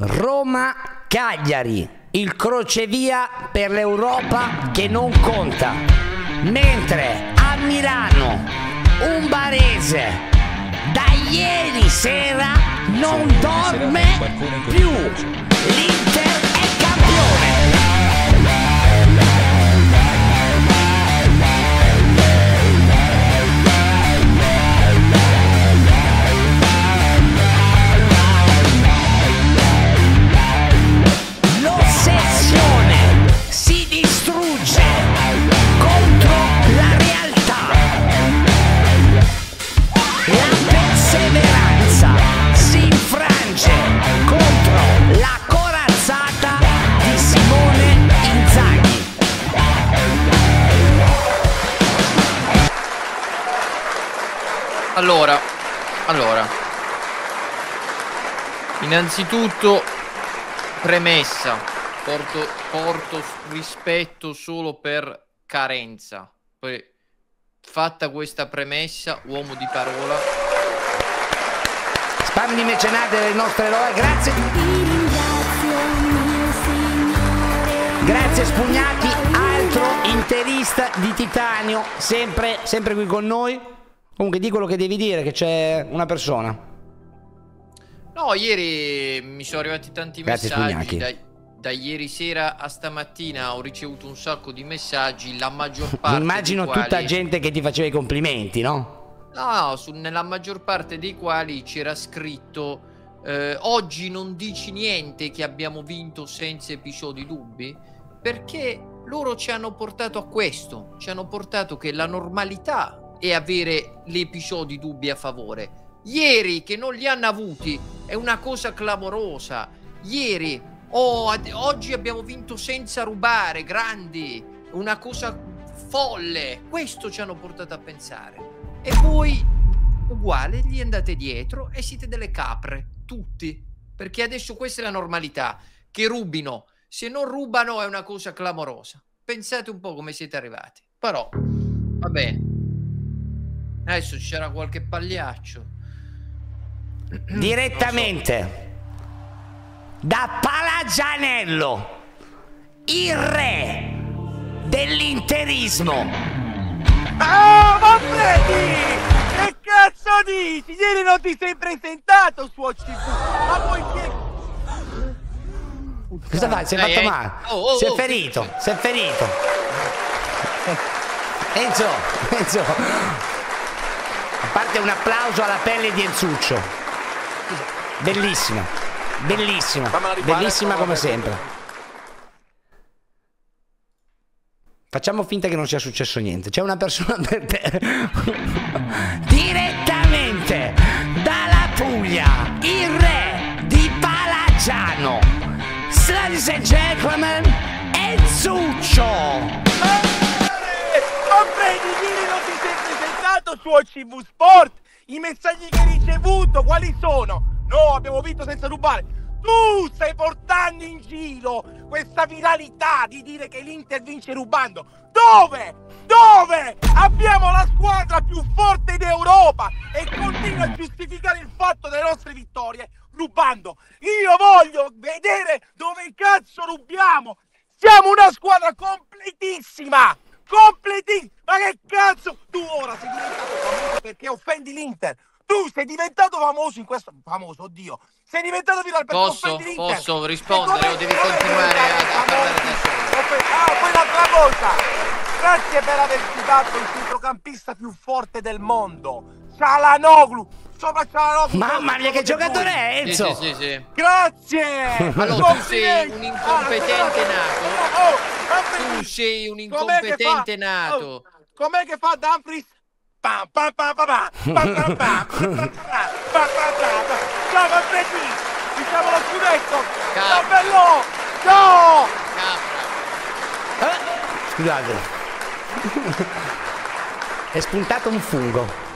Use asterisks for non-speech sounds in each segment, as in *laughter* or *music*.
Roma-Cagliari, il crocevia per l'Europa che non conta. Mentre a Milano un barese da ieri sera non dorme più. L'Inter Allora, allora. Innanzitutto, premessa. Porto, porto rispetto solo per carenza. Poi, fatta questa premessa, uomo di parola. Spam di mecenate del nostro eroe, grazie. Grazie Spugnati, altro interista di titanio, sempre, sempre qui con noi. Comunque di quello che devi dire, che c'è una persona. No, ieri mi sono arrivati tanti Grazie, messaggi. Da, da ieri sera a stamattina ho ricevuto un sacco di messaggi. La maggior parte. Immagino quali... tutta gente che ti faceva i complimenti, no? No, no, su- nella maggior parte dei quali c'era scritto eh, oggi non dici niente che abbiamo vinto senza episodi dubbi, perché loro ci hanno portato a questo, ci hanno portato che la normalità è avere gli episodi dubbi a favore. Ieri che non li hanno avuti è una cosa clamorosa. Ieri, oh, ad- oggi abbiamo vinto senza rubare, grandi, una cosa folle. Questo ci hanno portato a pensare. E voi, uguale, gli andate dietro e siete delle capre, tutti. Perché adesso questa è la normalità. Che rubino. Se non rubano è una cosa clamorosa. Pensate un po' come siete arrivati. Però, va bene. Adesso sarà qualche pagliaccio. Direttamente da Palagianello, il re dell'interismo. Ah, ma Freddy! Che cazzo dici? Ieri non ti sei presentato su OCV! Ma poi che... Cosa fai? Si è fatto ehi. male? Oh, oh, si è oh, ferito, si è ferito. Enzo, Enzo. Parte un applauso alla pelle di Enzuccio. Bellissima, bellissima, bellissima come sempre. Facciamo finta che non sia successo niente. C'è una persona *laughs* per te. Direttamente dalla Puglia, il re di Palagiano. Ladies and gentlemen, Enzuccio. Ma Freddy, ieri non ti sei presentato su OCV Sport! I messaggi che hai ricevuto, quali sono? No, abbiamo vinto senza rubare! Tu stai portando in giro questa viralità di dire che l'Inter vince rubando. Dove? Dove? Abbiamo la squadra più forte d'Europa e continua a giustificare il fatto delle nostre vittorie rubando. Io voglio vedere dove cazzo rubiamo. Siamo una squadra completissima. Completissima. Ma che cazzo? Tu ora sei diventato famoso perché offendi l'Inter. Tu sei diventato famoso in questo... Famoso, oddio. Sei diventato virale perché Posso- offendi l'Inter. posso rispondere o devi continuare a- a parlare da solo? Ah, poi un'altra cosa. Grazie per averci dato il centrocampista più forte del mondo. Cialanoglu faccia Mamma mia, che giocatore è Enzo! Sì, sì, sì, Grazie! Allora, oh, tu sei un incompetente nato. Tu sei un incompetente nato. Com'è che fa Dumfries? Pam pam pam pam Ciao Manfredi! Diciamo lo scudetto! Ciao bello! Ciao! Eh? Scusate. *laughs* È spuntato un fungo.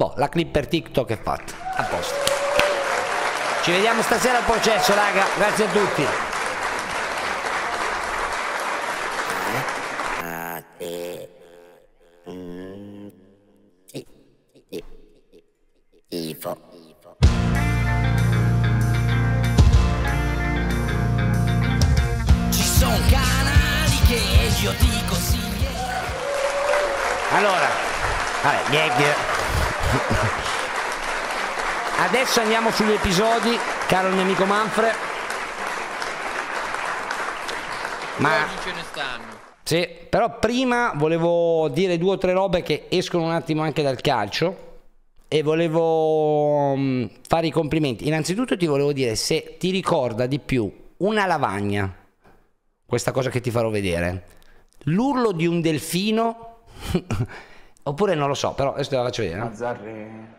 Boh, la clip per TikTok è fatta. A posto. Ci vediamo stasera al processo, raga. Grazie a tutti. Tifo. Ci sono canali che io ti consiglio. Allora, vabbè, gag. Adesso andiamo sugli episodi, caro il mio amico Manfred. Ma Oggi ce ne stanno. sì, però prima volevo dire due o tre robe che escono un attimo anche dal calcio e volevo mm, fare i complimenti. Innanzitutto ti volevo dire se ti ricorda di più una lavagna, questa cosa che ti farò vedere, l'urlo di un delfino, *laughs* oppure non lo so, però adesso te la faccio vedere. no? Mazzarri.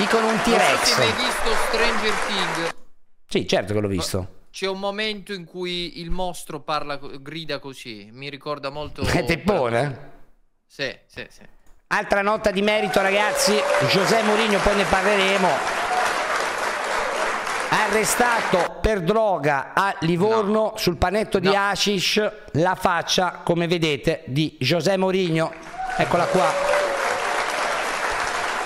Dicono un Non so T-Rex. hai visto Stranger Things. Sì, certo che l'ho visto. C'è un momento in cui il mostro parla, grida così. Mi ricorda molto. È teppone? Sì, sì, sì. Altra nota di merito, ragazzi. José Mourinho, poi ne parleremo. Arrestato per droga a Livorno sul panetto di No. hashish. La faccia, come vedete, di José Mourinho. Eccola qua.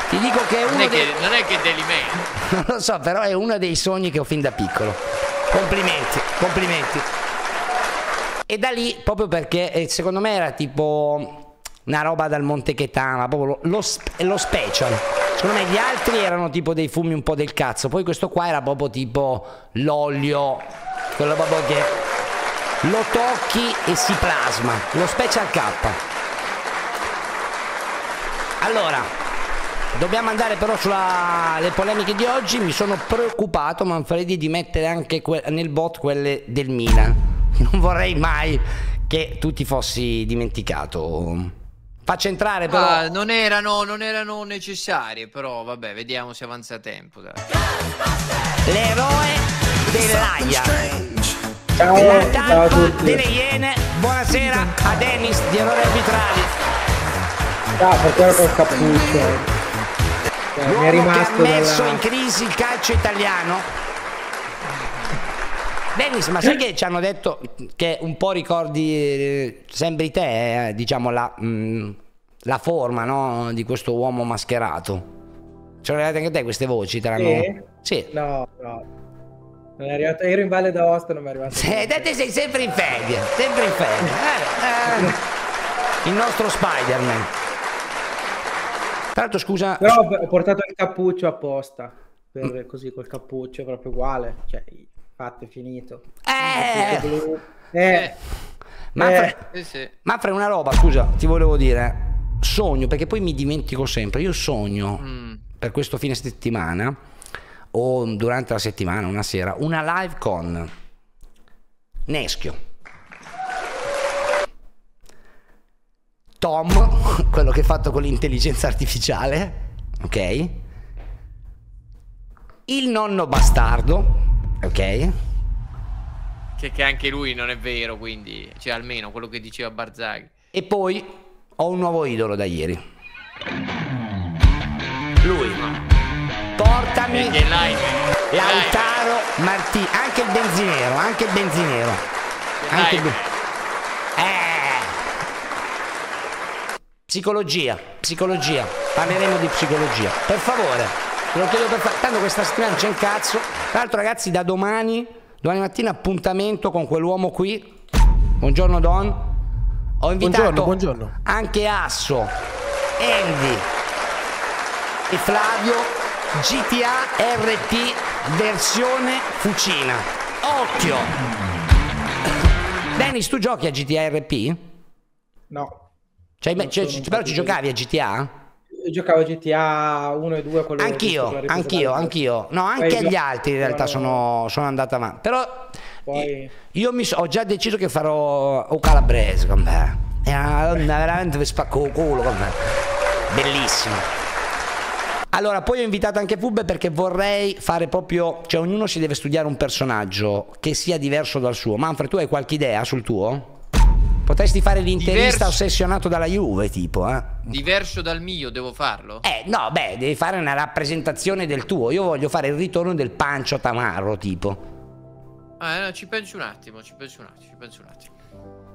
Ti dico che è Non uno è, dei. che, non è che delimenti. *laughs* Non lo so, però è uno dei sogni che ho fin da piccolo. Complimenti, complimenti. E da lì, proprio perché eh, secondo me era tipo una roba dal Monte Chetana, proprio lo, lo lo special. Secondo me gli altri erano tipo dei fumi un po' del cazzo, poi questo qua era proprio tipo l'olio, quello proprio che lo tocchi e si plasma, lo special K. Allora, dobbiamo andare però sulle polemiche di oggi. Mi sono preoccupato, Manfredi, di mettere anche nel bot quelle del Milan. *laughs* Non vorrei mai che tu ti fossi dimenticato. Faccia entrare però. Ah, non, erano, non erano necessarie, però vabbè, vediamo se avanza tempo. L'eroe dell'Aia. Ciao, ciao a La talpa tutti. delle Iene. Buonasera a Dennis di Errori Arbitrali. Ciao, perché ero col cappuccio. Cioè, mi è L'uomo che ha rimasto messo dalla... in crisi il calcio italiano. Dennis, ma sai che ci hanno detto che un po' ricordi, eh, sembri te, eh, diciamo, la, mm, la forma no, di questo uomo mascherato? Ci sono arrivate anche te queste voci? Te l'hanno... Sì. No, no. Non è arrivato... Ero in Valle d'Aosta, non mi è arrivato. Sì, te te sei sempre in ferie, sempre in ferie. Eh, eh, *laughs* il nostro Spider-Man. Tra l'altro, scusa, Però ho portato il cappuccio apposta. Per, così col cappuccio è proprio uguale. Cioè, fatto, è finito. eh. Eh, Eh, Manfred, eh, sì, sì. Manfred, una roba, scusa, ti volevo dire. Sogno, perché poi mi dimentico sempre. Io sogno Mm. per questo fine settimana o durante la settimana, una sera, una live con Neschio. Tom, *laughs* quello che è fatto con l'intelligenza artificiale, ok? Il nonno bastardo, ok? Che, che anche lui non è vero, quindi, cioè almeno quello che diceva Barzaghi. E poi ho un nuovo idolo da ieri. Lui. Portami Lautaro Martini, anche il benzinero, anche il benzinero. Anche il ben- Eh. Psicologia, psicologia. Parleremo di psicologia. Per favore, lo chiedo per favore. Tanto questa settimana c'è un cazzo. Tra l'altro ragazzi, da domani, domani mattina appuntamento con quell'uomo qui. Buongiorno Don. Ho invitato Buongiorno, buongiorno. anche Asso, Andy e Flavio GTA RP versione Fucina. Occhio! Dennis, tu giochi a GTA RP? no. Cioè, cioè, un però ci giocavi a GTA? Io giocavo a GTA 1 e 2 quello Anch'io, anch'io, anch'io. No, anche agli altri in realtà sono, sono andato avanti. Però Poi- io mi so- ho già deciso che farò o calabrese con me. È una donna veramente vi spacco il culo con me. Bellissimo. Allora, poi ho invitato anche Pube perché vorrei fare proprio, cioè ognuno si deve studiare un personaggio che sia diverso dal suo. Manfred, tu hai qualche idea sul tuo? Potresti fare l'interista Diverso- ossessionato dalla Juve, tipo, eh? Diverso dal mio, devo farlo? Eh, no, beh, devi fare una rappresentazione del tuo. Io voglio fare il ritorno del Pancio Tamarro, tipo. Ah, no, ci penso un attimo, ci penso un attimo, ci penso un attimo.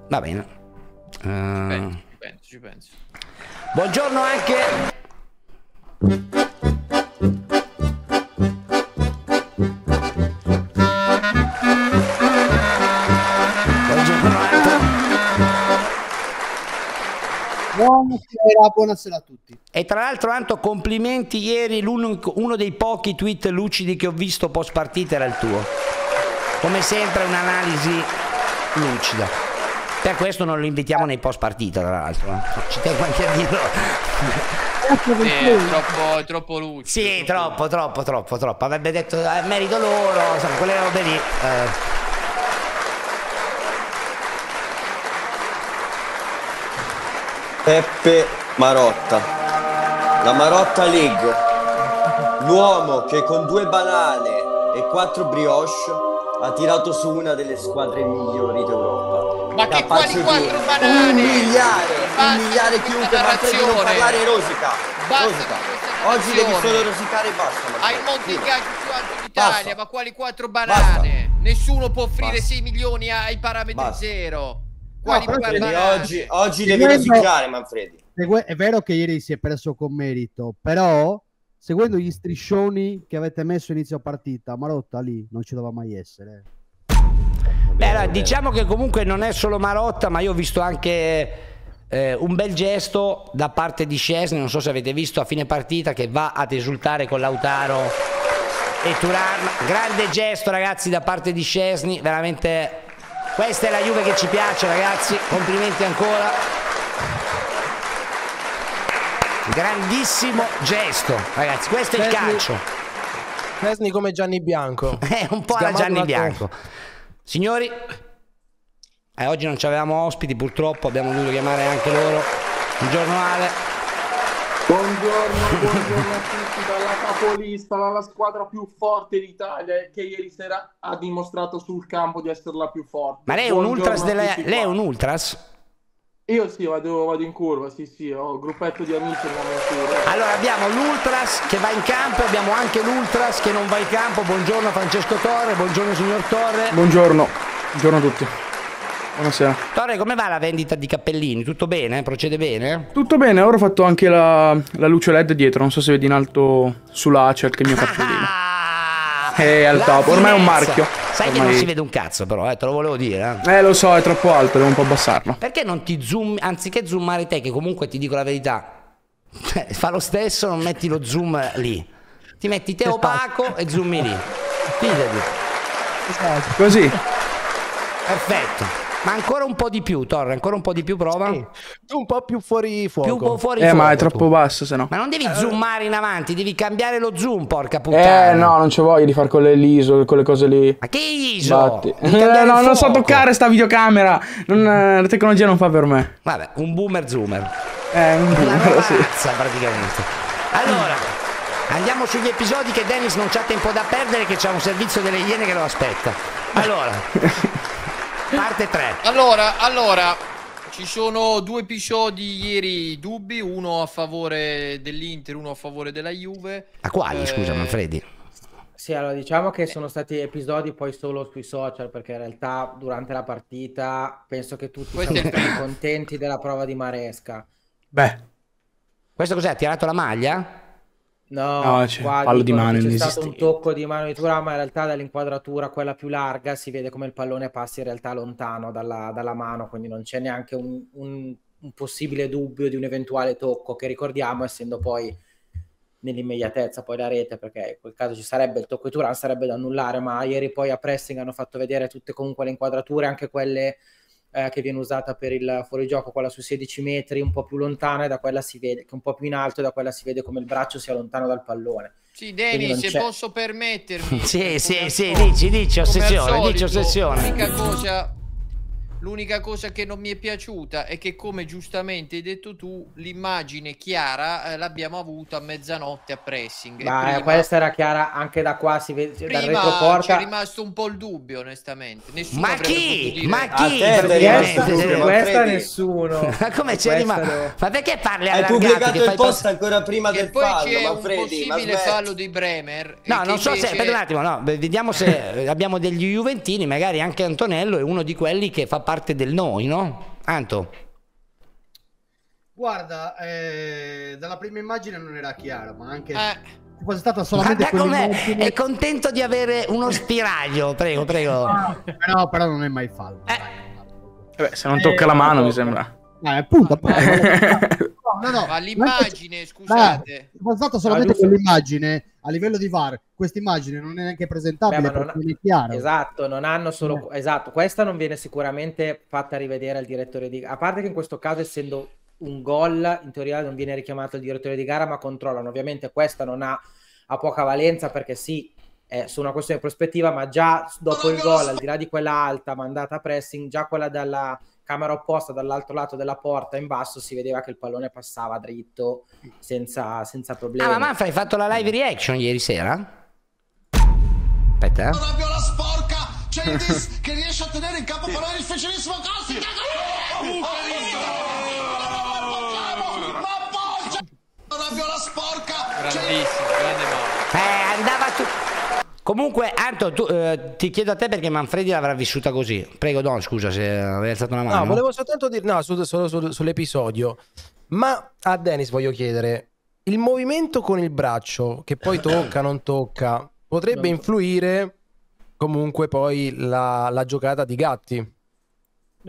Va bene. Ci Eh, penso, ci penso, ci penso. buongiorno anche. Buonasera, buonasera a tutti. E tra l'altro Anto, complimenti ieri, l'unico- uno dei pochi tweet lucidi che ho visto post partita era il tuo. Come sempre un'analisi lucida. Per questo non lo invitiamo nei post partita, tra l'altro. eh. Ci tengo anche a dirlo. Sì, è troppo, è troppo lucido. Sì, troppo, troppo, troppo, troppo. Avrebbe detto eh, merito loro, insomma, quelle robe lì. eh. Peppe Marotta, la Marotta League, l'uomo che con due banane e quattro brioche ha tirato su una delle squadre migliori d'Europa. Ma che Capace quali quattro banane? Umiliare, Basta umiliare chiunque, questa ma per di non parlare rosica. Basta rosica. Oggi devi solo rosicare e basta. Hai il monte più alto d'Italia, Basta. ma quali quattro banane? Nessuno può offrire Basta. 6 milioni ai parametri Basta. zero. Quali Quindi banane? oggi, oggi questo- rosicare, Manfredi. È vero che ieri si è perso con merito, però seguendo gli striscioni che avete messo inizio partita, Marotta lì non ci doveva mai essere. Beh, allora, diciamo che comunque non è solo Marotta, ma io ho visto anche eh, un bel gesto da parte di Scesni, non so se avete visto a fine partita, che va ad esultare con Lautaro e Turan. Grande gesto ragazzi da parte di Scesni, veramente questa è la Juve che ci piace ragazzi, complimenti ancora. Grandissimo gesto, ragazzi, questo è il calcio. Scesni come Gianni Bianco. *laughs* È un po' alla Sgamato Gianni Bianco. Signori, eh, oggi non ci avevamo ospiti, purtroppo abbiamo dovuto chiamare anche loro. Buongiorno Ale. Buongiorno, buongiorno a tutti dalla capolista, dalla squadra più forte d'Italia che ieri sera ha dimostrato sul campo di essere la più forte. Ma lei è un Buongiorno ultras della... Lei è un ultras? Io sì, vado, vado in curva, sì sì, ho un gruppetto di amici in curva. Allora abbiamo l'ultras che va in campo, abbiamo anche l'ultras che non va in campo. Buongiorno Francesco Torre, buongiorno signor Torre. Buongiorno, buongiorno a tutti. Buonasera. Torre, come va la vendita di cappellini? Tutto bene? Procede bene? Tutto bene, ora ho fatto anche la, la luce LED dietro, non so se vedi in alto sulla cerca il mio *laughs* cappellino. È al top, ormai è un marchio. Sai che Ormai- non si vede un cazzo però, eh, te lo volevo dire. eh. Eh lo so, è troppo alto, devo un po' abbassarlo. Perché non ti zoom, anziché zoomare te, che comunque ti dico la verità, *laughs* fa lo stesso, non metti lo zoom lì. Ti metti te opaco e zoomi lì. Fidati, Così. perfetto. Ma ancora un po' di più, Torre, ancora un po' di più, prova. Sì. Un po' più fuori fuoco. Più fuori Eh, ma fuoco, è troppo tu. basso, se no. Ma non devi zoomare in avanti, devi cambiare lo zoom, porca puttana. Eh no, non c'ho voglia di fare con le ISO, con le cose lì. Ma che ISO? Eh, no, non so toccare sta videocamera. Non, eh, la tecnologia non fa per me. Vabbè, un boomer zoomer. Eh, un Una numero, sì. ragazza praticamente. Allora, andiamo sugli episodi che Dennis non c'ha tempo da perdere, che c'ha un servizio delle iene che lo aspetta. Allora, *laughs* parte 3. Allora, allora, ci sono due episodi ieri dubbi, uno a favore dell'Inter, uno a favore della Juve. A quali, Eh, scusa Manfredi? Sì, allora diciamo che sono stati episodi poi solo sui social perché in realtà durante la partita penso che tutti Questo siamo stati contenti della prova di Maresca. Beh, Questo cos'è? Ha tirato la maglia? No, No, c'è qua fallo di mano c'è stato un tocco di mano di Thuram, ma in realtà dall'inquadratura quella più larga si vede come il pallone passi in realtà lontano dalla, dalla mano, quindi non c'è neanche un, un- un possibile dubbio di un eventuale tocco che ricordiamo essendo poi nell'immediatezza poi la rete perché in quel caso ci sarebbe il tocco di Turan sarebbe da annullare ma ieri poi a pressing hanno fatto vedere tutte comunque le inquadrature anche quelle eh, che viene usata per il fuorigioco quella su 16 metri un po' più lontana e da quella si vede che è un po' più in alto e da quella si vede come il braccio sia lontano dal pallone Sì, Deni, se c'è. posso permettermi. Sì, sì, sì, dici, dici, ossessione, dici ossessione. L'unica cosa, L'unica cosa che non mi è piaciuta è che, come giustamente hai detto tu, l'immagine chiara eh, l'abbiamo avuta a mezzanotte a pressing. Ma eh, prima- questa era chiara anche da qua, si vede dal Prima retroporta. c'è rimasto un po' il dubbio, onestamente. Nessuno Ma chi? Ma chi? te, questa, ma questa nessuno. Ma *laughs* come c'è rimasto? no. Ma perché parli Hai allargati? pubblicato che il post ancora prima E del poi fallo, c'è un possibile fallo di Bremer. e No, che non so se. invece- Aspetta un attimo, no, vediamo se abbiamo degli Juventini, magari anche Antonello è uno di quelli che fa parte del noi, no? Anto. Guarda, eh, dalla prima immagine non era chiaro, ma anche Eh, fosse stata solamente Guarda com'è, è contento di avere uno spiraglio, prego, prego. No, però non è mai fallo. Eh. Vabbè, se non tocca la mano, mi sembra. Eh, appunto, appunto. *laughs* No, no, ma l'immagine, scusate. Fosse stata solamente giusto. quell'immagine a livello di VAR, questa immagine non è neanche presentabile Beh, ma non non è chiaro. Esatto, non hanno solo... Eh. Esatto, questa non viene sicuramente fatta rivedere al direttore di gara. A parte che in questo caso, essendo un gol, in teoria non viene richiamato il direttore di gara, ma controllano. Ovviamente questa non ha, ha poca valenza perché sì, è su una questione di prospettiva, ma già dopo il gol, al di là di quella alta mandata a pressing, già quella dalla camera opposta, dall'altro lato della porta in basso, si vedeva che il pallone passava dritto senza, senza problemi. Ah, ma hai fatto la live reaction ieri sera? Aspetta, eh. Una viola sporca, Centis che riesce a tenere in campo pallone di specialissimo Costi. Ma appoggia! Una viola sporca, Grandissimo, grande Mauro. Eh, andava tu. Comunque, Anto, tu, eh, ti chiedo a te perché Manfredi l'avrà vissuta così. Prego, Don, scusa se avevi alzato una mano. No, volevo soltanto dire, no, su- solo su- sull'episodio. Ma a Dennis voglio chiedere, il movimento con il braccio, che poi tocca, non tocca, potrebbe influire comunque poi la, la giocata di Gatti?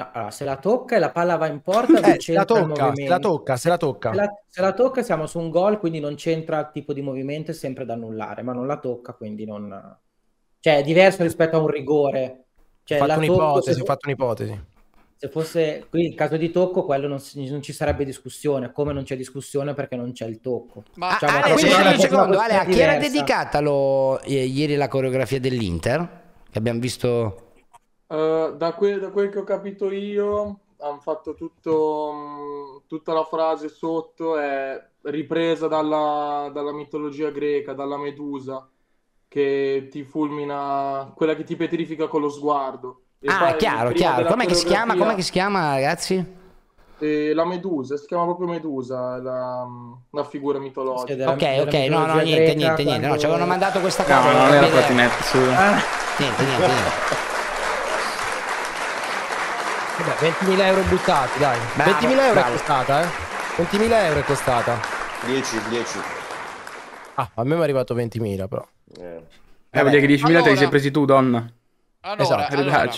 No, allora, se la tocca e la palla va in porta, Eh, se la tocca, se la tocca, se la tocca. Se la, se la tocca siamo su un gol, quindi non c'entra il tipo di movimento, è sempre da annullare, ma non la tocca, quindi non... Cioè, è diverso rispetto a un rigore. Cioè, ho fatto un'ipotesi, se, ho fatto un'ipotesi. se fosse qui il caso di tocco, quello non, non ci sarebbe discussione, come non c'è discussione perché non c'è il tocco. Ma Diciamo, Ale, un secondo, Ale, a chi era diversa. dedicata lo- ieri la coreografia dell'Inter? Che abbiamo visto... Eh, da, que- da quel che ho capito io, hanno fatto tutto, mh, tutta la frase sotto è ripresa dalla, dalla mitologia greca, dalla Medusa, che ti fulmina, quella che ti petrifica con lo sguardo. E Ah, chiaro, chiaro. Com'è che si chiama? Com'è che si chiama, ragazzi? eh, la Medusa, si chiama proprio Medusa, la, la figura mitologica. Sì, Ok, ok, no, no, niente, greca, niente, niente. No, ci avevano mandato questa cosa. No, non era idea. patinetto. su- Ah, Niente, niente, niente. Vabbè, 20.000 euro buttati, dai. Bravo, 20.000 euro bravo. è costata, eh? 20.000 euro è costata. 10, 10. Ah, a me mi è arrivato 20.000 però. Eh. Eh, vuol dire che 10.000 te li Allora- sei presi tu, donna. Allora, Esatto, allora,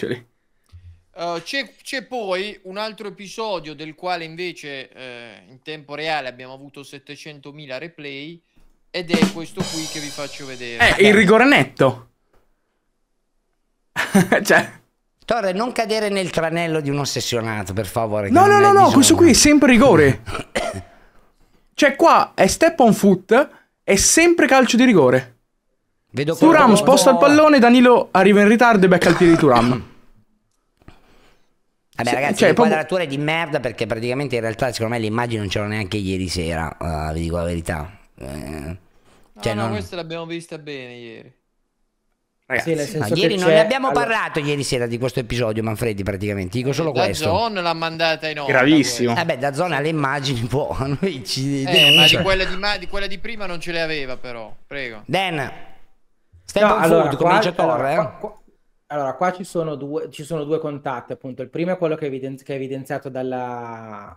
c'è, c'è poi un altro episodio del quale invece eh, in tempo reale abbiamo avuto 700.000 replay ed è questo qui che vi faccio vedere. Eh, il rigore netto. *laughs* cioè... Torre, non cadere nel tranello di un ossessionato, per favore. No, no, no, no, questo qui è sempre rigore. *coughs* cioè, qua è step on foot, è sempre calcio di rigore. Vedo Turam quello- sposta il pallone, Danilo arriva in ritardo e becca il tiro di Turam. *coughs* Vabbè, Sì, ragazzi, cioè, l'inquadratura è di merda perché praticamente in realtà, secondo me, le immagini non c'erano neanche ieri sera. eh, vi dico la verità. Eh, cioè, no, no, non- questa l'abbiamo vista bene ieri. Ragazzi, sì, senso ieri che non ne abbiamo allora- parlato ieri sera di questo episodio, Manfredi, praticamente. Dico solo Da questo. Zone l'ha mandata in onda. Gravissimo. Vabbè, da zona le immagini può. *laughs* Noi ci. Eh, ma di quella di, ma- di quella di prima non ce le aveva però. Prego. Dan, step No, on allora, food, qua, dice Torre. allora, eh? qua- qua- allora, qua ci sono due, ci sono due contatti, appunto. Il primo è quello che evidenzi- che è evidenziato dalla,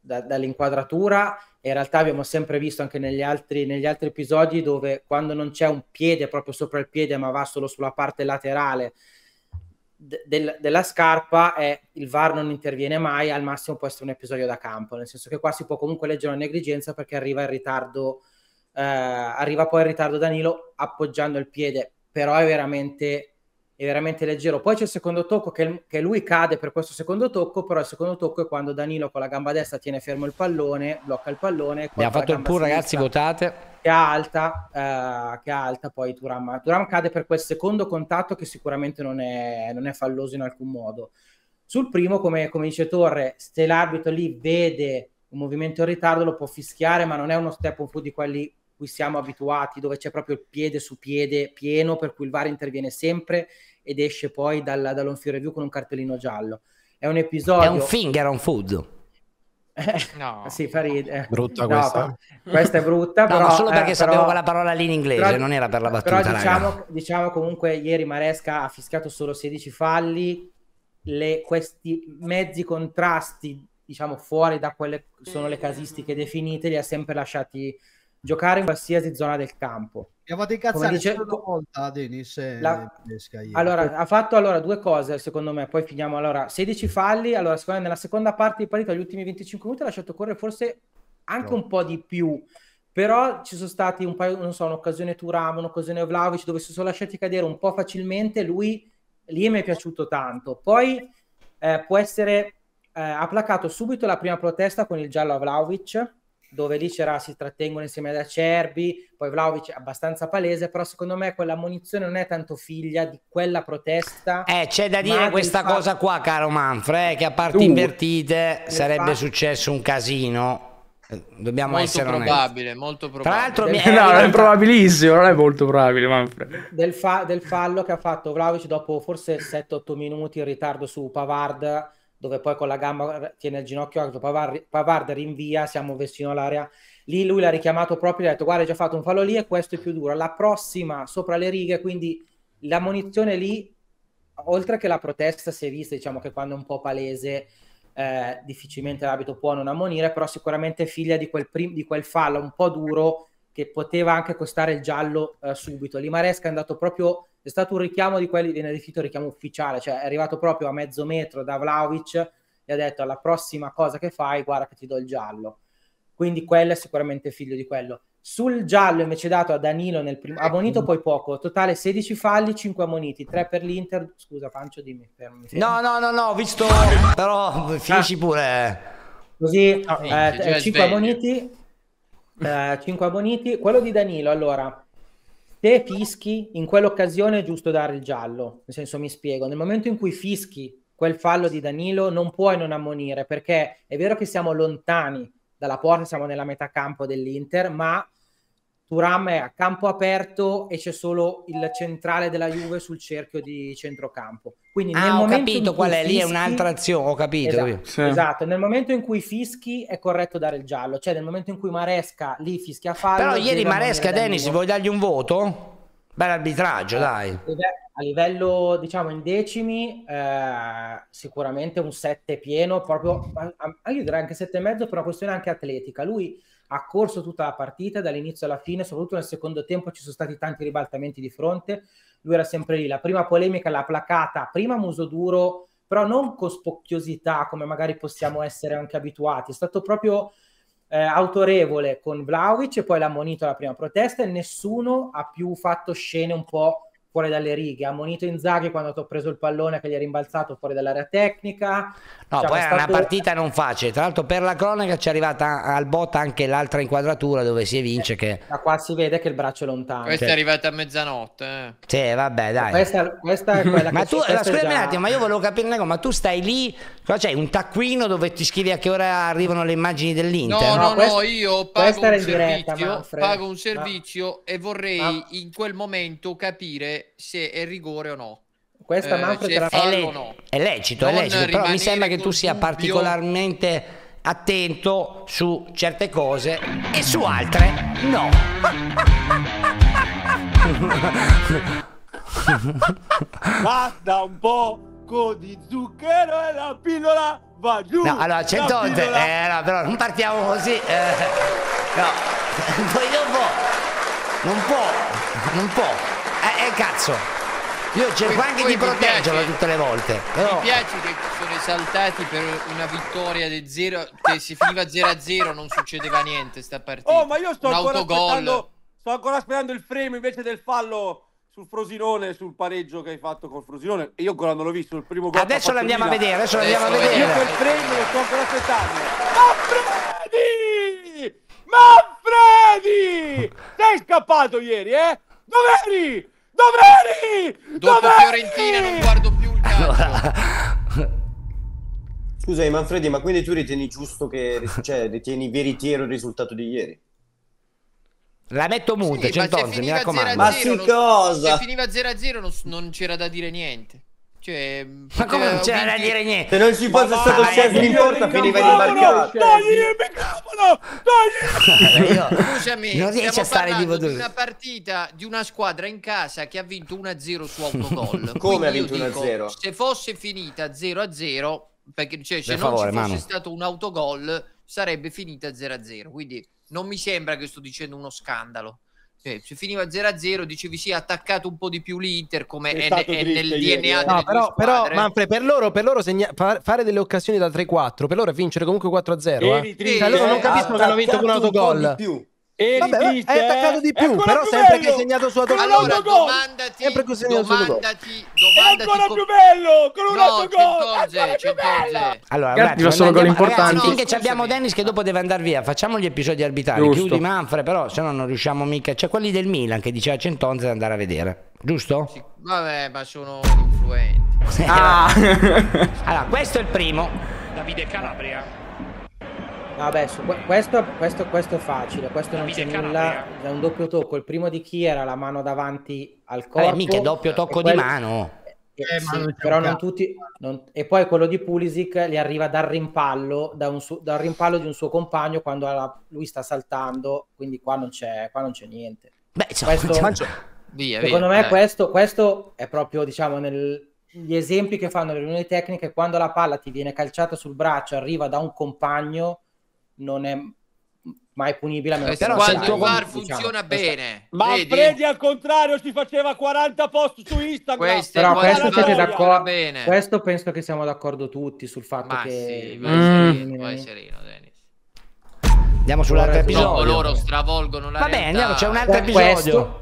da- dall'inquadratura. E in realtà abbiamo sempre visto anche negli altri, negli altri episodi dove quando non c'è un piede proprio sopra il piede, ma va solo sulla parte laterale de- del- della scarpa, è, il VAR non interviene mai, al massimo può essere un episodio da campo, nel senso che qua si può comunque leggere una negligenza perché arriva in ritardo, eh, arriva poi in ritardo Danilo appoggiando il piede, però è veramente, è veramente leggero. Poi c'è il secondo tocco che, che lui cade per questo secondo tocco, però il secondo tocco è quando Danilo con la gamba destra tiene fermo il pallone, blocca il pallone. Abbiamo con la fatto il pull, ragazzi, votate. che ha alta, eh, che ha alta poi Turam. Turam cade per quel secondo contatto che sicuramente non è, non è falloso in alcun modo. Sul primo, come, come dice Torre, se l'arbitro lì vede un movimento in ritardo lo può fischiare, ma non è uno step on foot di quelli cui siamo abituati, dove c'è proprio il piede su piede pieno, per cui il VAR interviene sempre ed esce poi dal, dall'on review con un cartellino giallo. È un episodio... È un finger on food. *laughs* No. sì, fa ridere. Brutta No, questa. questa è brutta, *laughs* No, però, solo perché eh, sapevo però- quella parola lì in inglese, però- non era per la battuta, Però diciamo, diciamo comunque ieri Maresca ha fischiato solo 16 falli, le- questi mezzi contrasti, diciamo fuori da quelle che sono le casistiche definite, li ha sempre lasciati giocare in qualsiasi zona del campo. Mi avete incazzato dice- una volta, Denis e La-. Allora, ha fatto allora due cose, secondo me, poi finiamo. Allora, 16 falli, allora, secondo me nella seconda parte di partita, gli ultimi 25 minuti, ha lasciato correre forse anche un po' di più, però ci sono stati un paio, non so, un'occasione Turam, un'occasione Vlaovic, dove si sono lasciati cadere un po' facilmente, lui lì mi è piaciuto tanto. Poi eh, può essere, eh, ha placato subito la prima protesta con il giallo a Vlaovic, dove lì c'era, si trattengono insieme ad Acerbi, poi Vlaovic è abbastanza palese, però secondo me quella munizione non è tanto figlia di quella protesta. Eh, c'è da dire questa fatto- cosa qua, caro Manfred, eh, che a parti invertite sarebbe fa- successo un casino. Eh, Dobbiamo Molto essere onesti. probabile, molto Tra probabile. l'altro, mi Del- è no, non è probabilissimo, non è molto probabile, Manfred. del, fa- del fallo che ha fatto Vlaovic dopo forse 7-8 minuti in ritardo su Pavard, dove poi con la gamba tiene il ginocchio alto, Pavard, Pavard rinvia, siamo vicino all'area. Lì lui l'ha richiamato proprio e ha detto guarda hai già fatto un fallo lì e questo è più duro. La prossima sopra le righe, quindi la munizione lì, oltre che la protesta si è vista, diciamo che quando è un po' palese eh, difficilmente l'abito può non ammonire, però sicuramente figlia di quel, prim- di quel fallo un po' duro che poteva anche costare il giallo eh, subito. Limaresca è andato proprio, è stato un richiamo di quelli, viene definito richiamo ufficiale, cioè è arrivato proprio a mezzo metro da Vlaovic e ha detto alla prossima cosa che fai, guarda che ti do il giallo. Quindi quello è sicuramente figlio di quello. Sul giallo invece dato a Danilo nel primo, ammonito poi poco, totale 16 falli, 5 ammoniti, 3 per l'Inter. Scusa Pancio, dimmi. fermi, fermi. No, no, no, no, ho visto, però finisci pure. Così, Ah, eh, minchia, già 5 sveglio. ammoniti, 5 ammoniti. Quello di Danilo, allora, se fischi, in quell'occasione è giusto dare il giallo, nel senso mi spiego, nel momento in cui fischi quel fallo di Danilo non puoi non ammonire, perché è vero che siamo lontani dalla porta, siamo nella metà campo dell'Inter, ma Turam è a campo aperto e c'è solo il centrale della Juve sul cerchio di centrocampo. Quindi nel Ah, ho capito qual è, lì è fischi- un'altra azione, ho capito. Esatto, capito. Sì. esatto, nel momento in cui fischi è corretto dare il giallo, cioè nel momento in cui Maresca lì fischia fallo. Però ieri Maresca, Danilo. vuoi dargli un voto? Bell'arbitraggio, dai. A livello, diciamo, in decimi, eh, sicuramente un 7 pieno, proprio, io direi anche 7,5 per una questione anche atletica. Lui ha corso tutta la partita dall'inizio alla fine, soprattutto nel secondo tempo ci sono stati tanti ribaltamenti di fronte, lui era sempre lì. La prima polemica l'ha placata, prima muso duro, però non con spocchiosità come magari possiamo essere anche abituati, è stato proprio eh, autorevole con Vlaovic e poi l'ha ammonito alla prima protesta e nessuno ha più fatto scene un po' fuori dalle righe. Ha ammonito Inzaghi quando ti ho preso il pallone che gli è rimbalzato fuori dall'area tecnica. No, Diciamo, poi è era una stato- partita non facile. Tra l'altro, per la cronaca ci è arrivata al bot anche l'altra inquadratura dove si evince che. Da qua si vede che il braccio è lontano. Questa Sì. è arrivata a mezzanotte. eh. Sì, vabbè, dai. Questa, questa è quella *laughs* Ma che tu, scusami già- un attimo, ma io volevo capire una cosa, ma tu stai lì, cosa c'hai? Un taccuino dove ti scrivi a che ora arrivano le immagini dell'Inter? No, no, no, questa- io questa pago un diretta, servizio, pago un Ma- servizio e vorrei Ma- in quel momento capire se è rigore o no. Questa Eh, Manfred era- È, le- no. è lecito, è Non lecito, però mi sembra che tu sia dubbio. particolarmente attento su certe cose e su altre no. Basta un poco di zucchero e la pillola va giù. No, allora, cento pillola- eh, no, però non partiamo così. eh. no, *laughs* poi dopo non può, non può. Eh, cazzo. Io cerco anche di proteggerlo piace- tutte le volte. Però... Mi piace che sono esaltati per una vittoria del 0 che si finiva 0-0, non succedeva niente sta partita. Oh, ma io sto ancora aspettando. Sto ancora aspettando il frame invece del fallo sul Frosinone, sul pareggio che hai fatto col Frosinone. E io ancora non l'ho visto il primo gol. Adesso l'andiamo a vedere, adesso l'andiamo a Adesso Io vedere. quel frame lo sto ancora aspettando. Manfredi! Manfredi! Sei scappato ieri, eh? Dov'eri? Dov'eri? Dopo Dov'eri? Fiorentina non guardo più il calcio. *laughs* Scusami Manfredi, ma quindi tu ritieni giusto che, cioè, ritieni veritiero il risultato di ieri? La metto muta, Sì, ma se Centonze, mi finiva raccomando. 0-0 Ma sì, non- cosa? Se finiva 0-0 non, non c'era da dire niente. Cioè, Ma come non c'era da dire niente? Se non ci fosse Ma stato Chesney in porta, finiva in Microfono, imbarcato. Togli il microfono! Togli! Scusami, Non stiamo a stare di tu. una partita di una squadra in casa che ha vinto 1-0 su autogol. Come Quindi ha vinto dico, 1-0? Se fosse finita 0-0, perché cioè, se Per non favore, ci fosse Manu. stato un autogol, sarebbe finita 0-0. Quindi non mi sembra che sto dicendo uno scandalo. Cioè, se finiva 0-0, dicevi sì, ha attaccato un po' di più l'Inter, come È è, è nel ieri, DNA eh. delle No, però, due però. Manfred, per loro, per loro segna- fa- fare delle occasioni da 3-4, per loro è vincere comunque 4-0. Eri Eh? triste, Cioè, loro non eh? capiscono che hanno vinto con un autogol. Eri Vabbè, è attaccato di più, però più sempre che bello! hai segnato su autogol. Con Allora, domandati, Sempre così segnato autogol. domandati, È domandati ancora co- più bello! Con un No, autogol! Centonze. Allora, attimo, fa solo gol importanti. Ragazzi, finché abbiamo. Dennis che dopo deve andare via, facciamo gli episodi arbitrali. Giusto. Chiudi Manfred, però se no non riusciamo mica. C'è quelli del Milan che diceva Centonze da andare a vedere, giusto? Sì, vabbè, ma sono influenti. *laughs* Ah. Allora, questo è il primo. Davide Calabria. Vabbè, su que- questo, questo, questo è facile, questo non c'è nulla, è un doppio tocco. Il primo di chi era la mano davanti al corpo. Eh, mica doppio tocco e di quello- mano. Eh, Eh, sì, non però non tutti. non- E poi quello di Pulisic gli arriva dal rimpallo, da un su- dal rimpallo di un suo compagno quando alla- lui sta saltando, quindi qua non c'è, qua non c'è niente. Beh, Questo- Via, Secondo via, me dai. questo, questo è proprio, diciamo, nel- gli esempi che fanno le riunioni tecniche, quando la palla ti viene calciata sul braccio, arriva da un compagno, non è mai punibile. a meno Però se quando il sia- il VAR diciamo, funziona questa- bene. Ma vedi? Freddy al contrario ci faceva 40 post su Instagram. Questo è Però questo siete d'accordo? bene. Questo penso che siamo d'accordo tutti sul fatto Ma che... sì, vai Mm. sereno, vai sereno, Dennis. andiamo sull'altro Dopo Dopo episodio. loro stravolgono la Vabbè, realtà. andiamo, c'è un altro episodio.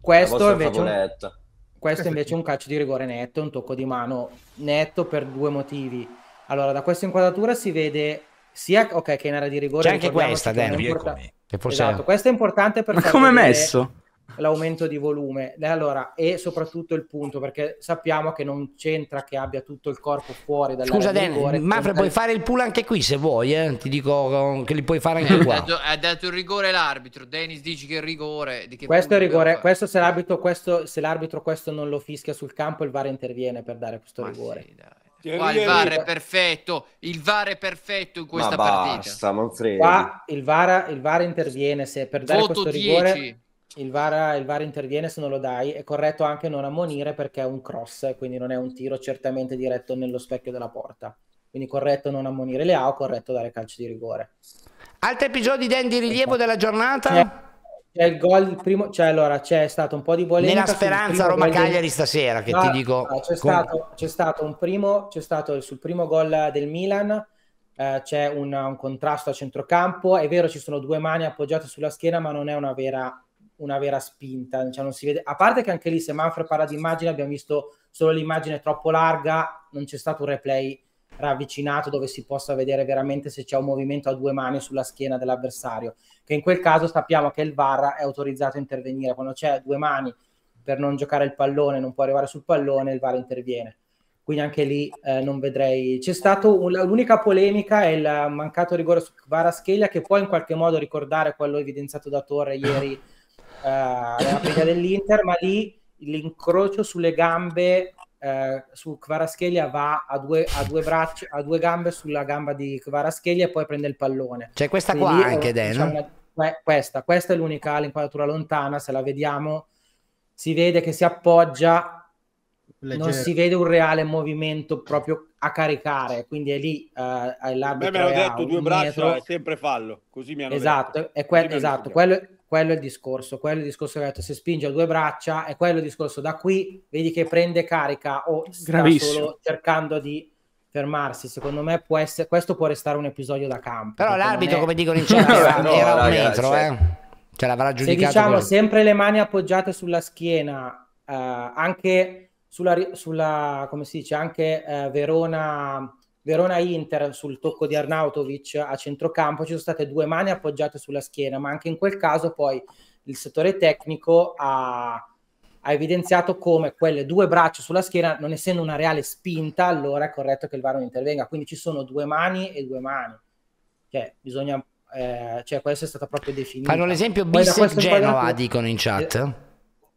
Questo, questo invece, è un- favoletta. questo invece è un calcio di rigore netto, un tocco di mano netto per due motivi. Allora, da questa inquadratura si vede sia ok che in area di rigore. C'è anche questa, Dan. importa- Che forse Esatto, questo è importante per Ma come è messo? l'aumento di volume. E Allora, e soprattutto il punto, perché sappiamo che non c'entra che abbia tutto il corpo fuori dall'area Scusa Dan, rigore. Conta- puoi fare il pull anche qui se vuoi, eh? ti dico che li puoi fare anche Ha qua. dato, ha dato il rigore l'arbitro. Dennis dici che è rigore. Di che Questo è punto rigore, questo se l'arbitro questo, se l'arbitro questo non lo fischia sul campo, il VAR interviene per dare questo? Ma rigore. sì, Qua il. VAR è perfetto. Il VAR è perfetto in questa Ma partita. basta, Manfredi. Qua il VAR, il VAR interviene se per dare Voto questo 10. rigore il VAR, il VAR interviene se non lo dai. È corretto anche non ammonire perché è un cross, quindi non è un tiro certamente diretto nello specchio della porta. Quindi corretto non ammonire le AO, corretto dare calcio di rigore. Altri episodi di rilievo della giornata? C'è, c'è il gol, il primo, c'è allora c'è stato un po' di polemica. Nella speranza Roma-Cagliari del- stasera, che Ah, ti dico... ah, c'è, con- stato, c'è stato un primo, c'è stato sul primo gol del Milan, eh, c'è un, un contrasto a centrocampo. È vero, ci sono due mani appoggiate sulla schiena, ma non è una vera, una vera spinta. Cioè, non si vede. A parte che anche lì, se Manfred parla di immagine, abbiamo visto solo l'immagine troppo larga, non c'è stato un replay ravvicinato dove si possa vedere veramente se c'è un movimento a due mani sulla schiena dell'avversario. Che in quel caso sappiamo che il VAR è autorizzato a intervenire quando c'è due mani per non giocare il pallone, non può arrivare sul pallone, il VAR interviene. Quindi anche lì eh, non vedrei. C'è stato un- l'unica polemica è il mancato rigore su Kvaratskhelia che può in qualche modo ricordare quello evidenziato da Torre ieri eh, nella partita dell'Inter, ma lì l'incrocio sulle gambe eh, su Kvaratskhelia va a due, a due braccia, a due gambe sulla gamba di Kvaratskhelia e poi prende il pallone. C'è questa Quindi qua lì è, anche Dan. diciamo, questa, questa è l'unica l'inquadratura lontana, se la vediamo si vede che si appoggia, non Leggero. si vede un reale movimento proprio a caricare, quindi è lì eh, A me l'arbitro mi hanno è a detto due braccia metro. è sempre fallo. Così mi hanno Esatto, detto. è que- hanno esatto quello, quello è il discorso, quello è il discorso che ho detto, se spinge a due braccia è quello il discorso, da qui vedi che prende carica o sta Gravissimo. solo cercando di fermarsi, secondo me può essere, questo può restare un episodio da campo. Però l'arbitro, è- come dicono in *laughs* chat, era, No, era un raga, metro, cioè- eh. Ce l'avrà se giudicato diciamo così. sempre le mani appoggiate sulla schiena, eh, anche sulla, sulla, come si dice, anche eh, Verona, Verona Inter sul tocco di Arnautovic a centrocampo, ci sono state due mani appoggiate sulla schiena, ma anche in quel caso poi il settore tecnico ha, ha evidenziato come quelle due braccia sulla schiena, non essendo una reale spinta, allora è corretto che il VAR non intervenga. Quindi ci sono due mani e due mani. Cioè, bisogna... eh, cioè, questa è stata proprio definita. Fanno l'esempio questa Genova, dicono in chat.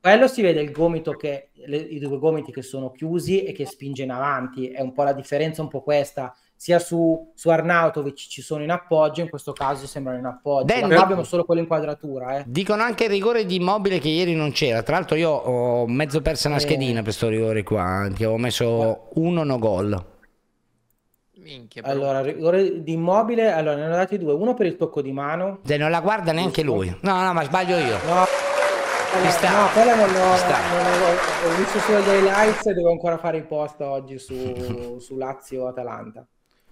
Quello si vede il gomito che le- i due gomiti che sono chiusi e che spinge in avanti. È un po' la differenza, un po' questa. Sia su, su Arnautovic ci sono in appoggio, in questo caso sembrano in appoggio. Dan- Ma qua abbiamo solo quell'inquadratura, eh. Dicono anche il rigore di immobile che ieri non c'era. Tra l'altro, io ho mezzo perso una Eh. schedina per questo rigore qua. Che avevo messo uno no gol. Minchia, però. Allora, rigore di immobile, allora ne hanno dati due, uno per il tocco di mano. Cioè, non la guarda neanche lui. No, no, ma sbaglio io. No, Ci sta. no quella non l'ho, sta. non l'ho- ho visto solo gli highlights e devo ancora fare il post oggi su, *laughs* su Lazio-Atalanta.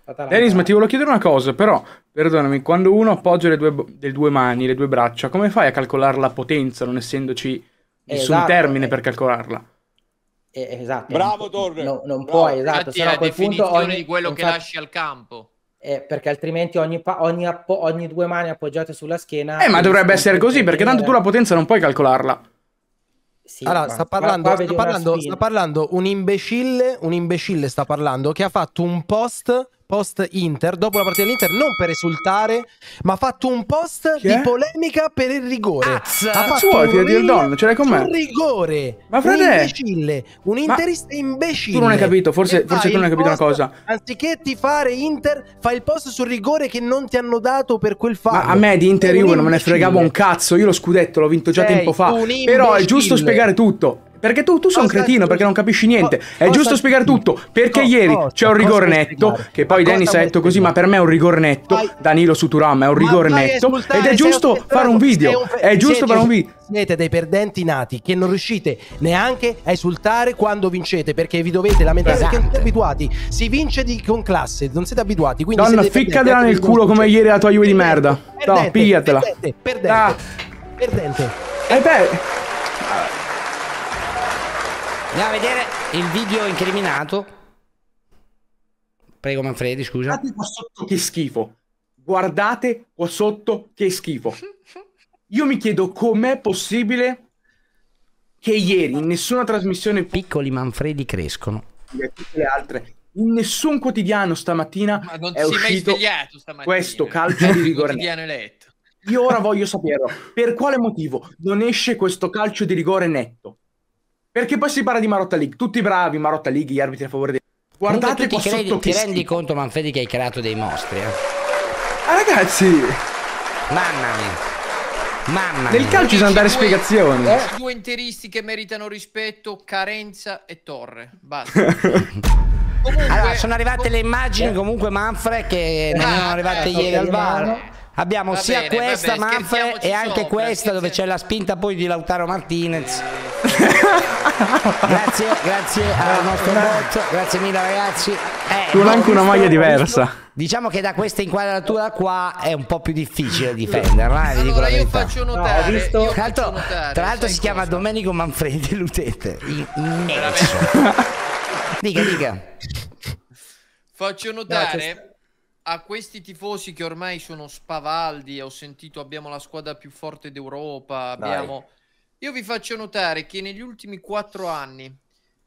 Atalanta. Dennis, ma ti volevo chiedere una cosa, però, perdonami, quando uno appoggia le due, le due mani, le due braccia, come fai a calcolare la potenza, non essendoci nessun Esatto, termine eh. per calcolarla? Eh, esatto. Bravo, non, Torre. no- non Bravo. puoi, esatto, Infatti è la definizione ogni, di quello che infatti- lasci al campo. Eh, perché altrimenti ogni, pa- ogni, appo- ogni due mani appoggiate sulla schiena... Eh, ma dovrebbe essere così, perché tanto tu la potenza non puoi calcolarla. Sì, Allora, sta qua- parlando, qua sta vedi una parlando, sta parlando un imbecille, un imbecille sta parlando che ha fatto un post post Inter dopo la partita dell'Inter non per esultare ma ha fatto un post Chi di polemica per il rigore Azz! ha fatto vuoi, un reel Eldon? Ce l'hai con me? sul rigore Ma un frate- imbecille un interista imbecille Tu non hai capito, forse- Che forse tu non hai capito una post, cosa. anziché ti fare Inter fai il post sul rigore che non ti hanno dato per quel fallo Ma a me di Inter un Juve non me ne fregava un cazzo, io lo scudetto l'ho vinto già Sei tempo fa. un Però è giusto spiegare tutto. Perché tu, tu sei un cretino, perché non capisci niente. È giusto spiegare tutto. Perché ieri c'è un rigore netto, che poi Dennis ha detto così, ma per me è un rigore netto. Danilo su Turam è un rigore netto. Ed è giusto fare un video. È giusto fare un video. Siete dei perdenti nati che non riuscite neanche a esultare quando vincete perché vi dovete lamentare Esatto. perché non siete abituati. Si vince di, con classe, non siete abituati. Quindi Donna, ficcatela nel culo come ieri la tua Juve di merda. Perdente, No, pigliatela. Perdente, perdente, Ah. perdente. E beh, Andiamo a vedere il video incriminato. Prego, Manfredi, scusa. Guardate qua sotto che schifo. Guardate qua sotto che schifo. Io mi chiedo com'è possibile che ieri in nessuna trasmissione Piccoli Manfredi crescono. e tutte le altre, in nessun quotidiano stamattina Ma non è uscito svegliato stamattina. questo calcio di rigore. eletto. Io ora voglio saperlo. Per quale motivo non esce questo calcio di rigore netto? Perché poi si parla di Marotta League. Tutti bravi, Marotta League, gli arbitri a favore dei... Comunque Guardate tu qua ti, credi- sotto ti che rendi conto, Manfredi, che hai creato dei mostri, eh? Ah, ragazzi, Mamma mia. Mamma nel mia. calcio bisogna dare Due- spiegazioni. eh, due interisti che meritano rispetto, Carenza e Torre. Basta. *laughs* Comunque, Allora, sono arrivate le immagini comunque Manfred che non Ah, erano arrivate ecco, ieri al che bar. Abbiamo Va sia bene, questa vabbè, Manfred e anche sopra, questa dove c'è la spinta poi di Lautaro Martinez. *laughs* grazie, grazie al nostro bot, grazie mille ragazzi. Eh, Tu anche una maglia diversa. Diciamo che da questa inquadratura qua è un po' più difficile difenderla, eh, allora la io verità. faccio No, notare, visto- io Tra faccio l'altro, notare, tra l'altro si chiama cosa? Domenico Manfredi *laughs* l'utente. In- Immenso. dica, dica. Faccio No, notare c'è- a questi tifosi che ormai sono spavaldi, ho sentito abbiamo la squadra più forte d'Europa, abbiamo... Io vi faccio notare che negli ultimi quattro anni,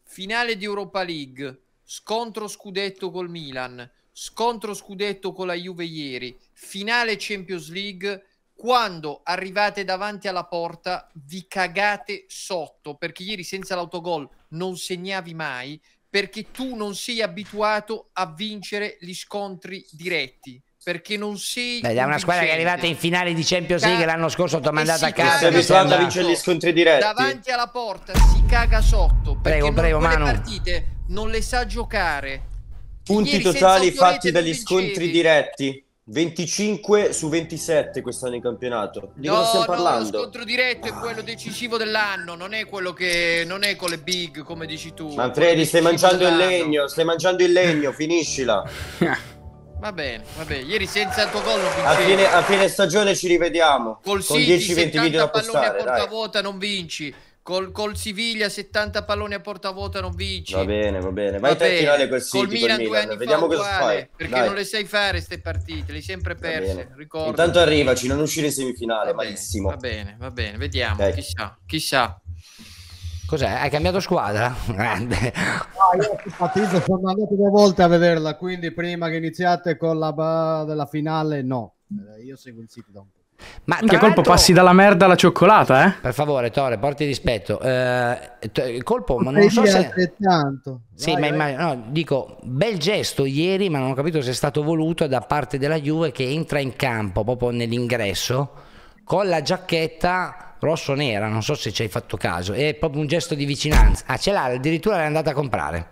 finale di Europa League, scontro scudetto col Milan, scontro scudetto con la Juve ieri, finale Champions League, quando arrivate davanti alla porta vi cagate sotto, perché ieri senza l'autogol non segnavi mai, perché tu non sei abituato a vincere gli scontri diretti, perché non sei... Beh, è una squadra che è vincente. arrivata in finale di Champions League Ca- l'anno scorso, ti ho mandato sì, a casa. abituato a vincere gli scontri diretti. davanti alla porta si caga sotto Prego, non- prego, quelle Manu. partite non le sa giocare. Punti Ieri totali fatti dagli vincevi. scontri diretti. 25 su 27 quest'anno in campionato. Di No, cosa stiamo no, lo parlando? scontro diretto è quello decisivo dell'anno, non è quello che non è con le big come dici tu. Manfredi, stai mangiando il legno, stai mangiando il legno, finiscila. *laughs* Va bene, va bene. Ieri senza il tuo gol non A fine, a fine stagione ci rivediamo. Col con City 10-20 video 70 da palloni a postare. porta Dai. vuota non vinci. Col, col Siviglia 70 palloni a porta vuota non vinci. Va bene, va bene. Va Vai in finale col Col City, col Milan due Milan. anni Vediamo fa cosa uguale, fai. Perché Dai. non le sai fare queste partite, le hai sempre perse, ricordo. Intanto arrivaci, non uscire in semifinale, Va bene, malissimo. Va bene, va bene, vediamo, Dai. chissà, chissà. Cos'è? Hai cambiato squadra? *laughs* Grande. No, io simpatizzo, sono andato due volte a vederla, quindi prima che iniziate con la ba- della finale, no. Eh, Io seguo il City da un po'. Ma tra colpo passi dalla merda alla cioccolata, eh? Per favore, Tore, porti rispetto. Eh, colpo, ma non so se... altrettanto. Sì, Vai, ma immagino- no, dico, bel gesto ieri, ma non ho capito se è stato voluto da parte della Juve che entra in campo proprio nell'ingresso con la giacchetta rosso-nera, non so se ci hai fatto caso, è proprio un gesto di vicinanza. Ah, ce l'ha, addirittura l'è andata a comprare.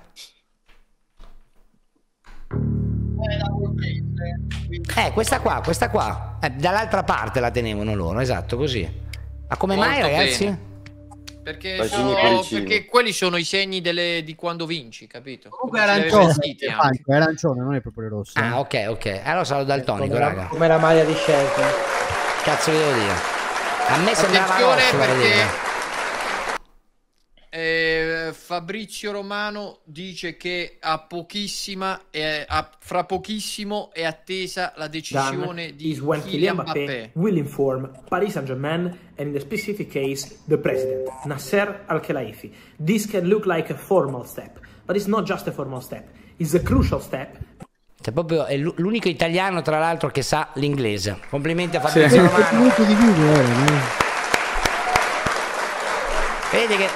Eh, questa qua, questa qua. Eh, dall'altra parte la tenevano loro, esatto, così. Ma come mai, Molto ragazzi? bene. Perché, Bacini sono- perché quelli sono i segni delle- di quando vinci, capito? Comunque è arancione, è arancione, non è proprio rosso. Ah, ok, ok. Allora sarò daltonico, come, raga. come la maglia di Shelton. Cazzo vi devo dire. A me sembrava rosso perché. Eh, Fabrizio Romano dice che a pochissima, eh, a- fra pochissimo è attesa la decisione done di is when Kylian Mbappé will inform Paris Saint-Germain and in the specific case the president, Nasser Al-Khelaifi. This can look like a formal step, but it's not just a formal step. It's a crucial step Cioè, proprio è l'u- l'unico italiano, tra l'altro, che sa l'inglese. Complimenti a Fabrizio Eh, Romano. eh? Vedi che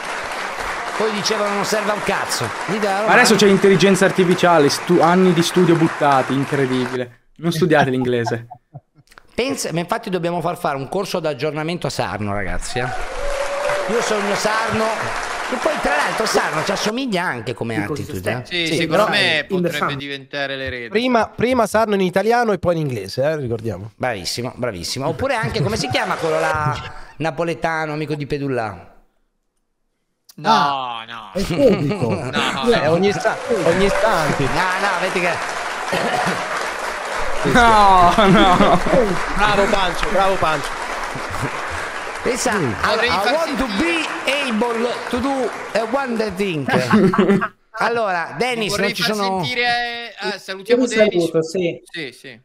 poi dicevano non serve a un cazzo. Ma adesso c'è intelligenza artificiale, stu- anni di studio buttati, incredibile. Non studiate l'inglese. Pensa, ma infatti dobbiamo far fare un corso d'aggiornamento a Sarno, ragazzi. eh. Io sogno Sarno. E poi, tra l'altro, Sarno ci assomiglia anche come attitude. eh. Sì, Sì, secondo me potrebbe diventare l'erede. Prima, prima Sarno in italiano e poi in inglese, eh, ricordiamo. Bravissimo, bravissimo. Oppure anche, come si chiama quello là napoletano, amico di Pedulla? *laughs* No, no. È fisico. No, Eh, ogni, sta- ogni istante. No, no, vedi che... No, no. Bravo Pancio, bravo Pancio. Pensa, I, Potrei I far want to be able to do a one thing. *laughs* allora, Dennis, Vorrei non ci sono... sentire... ah, salutiamo Dennis. saluto, sì. Sì, sì.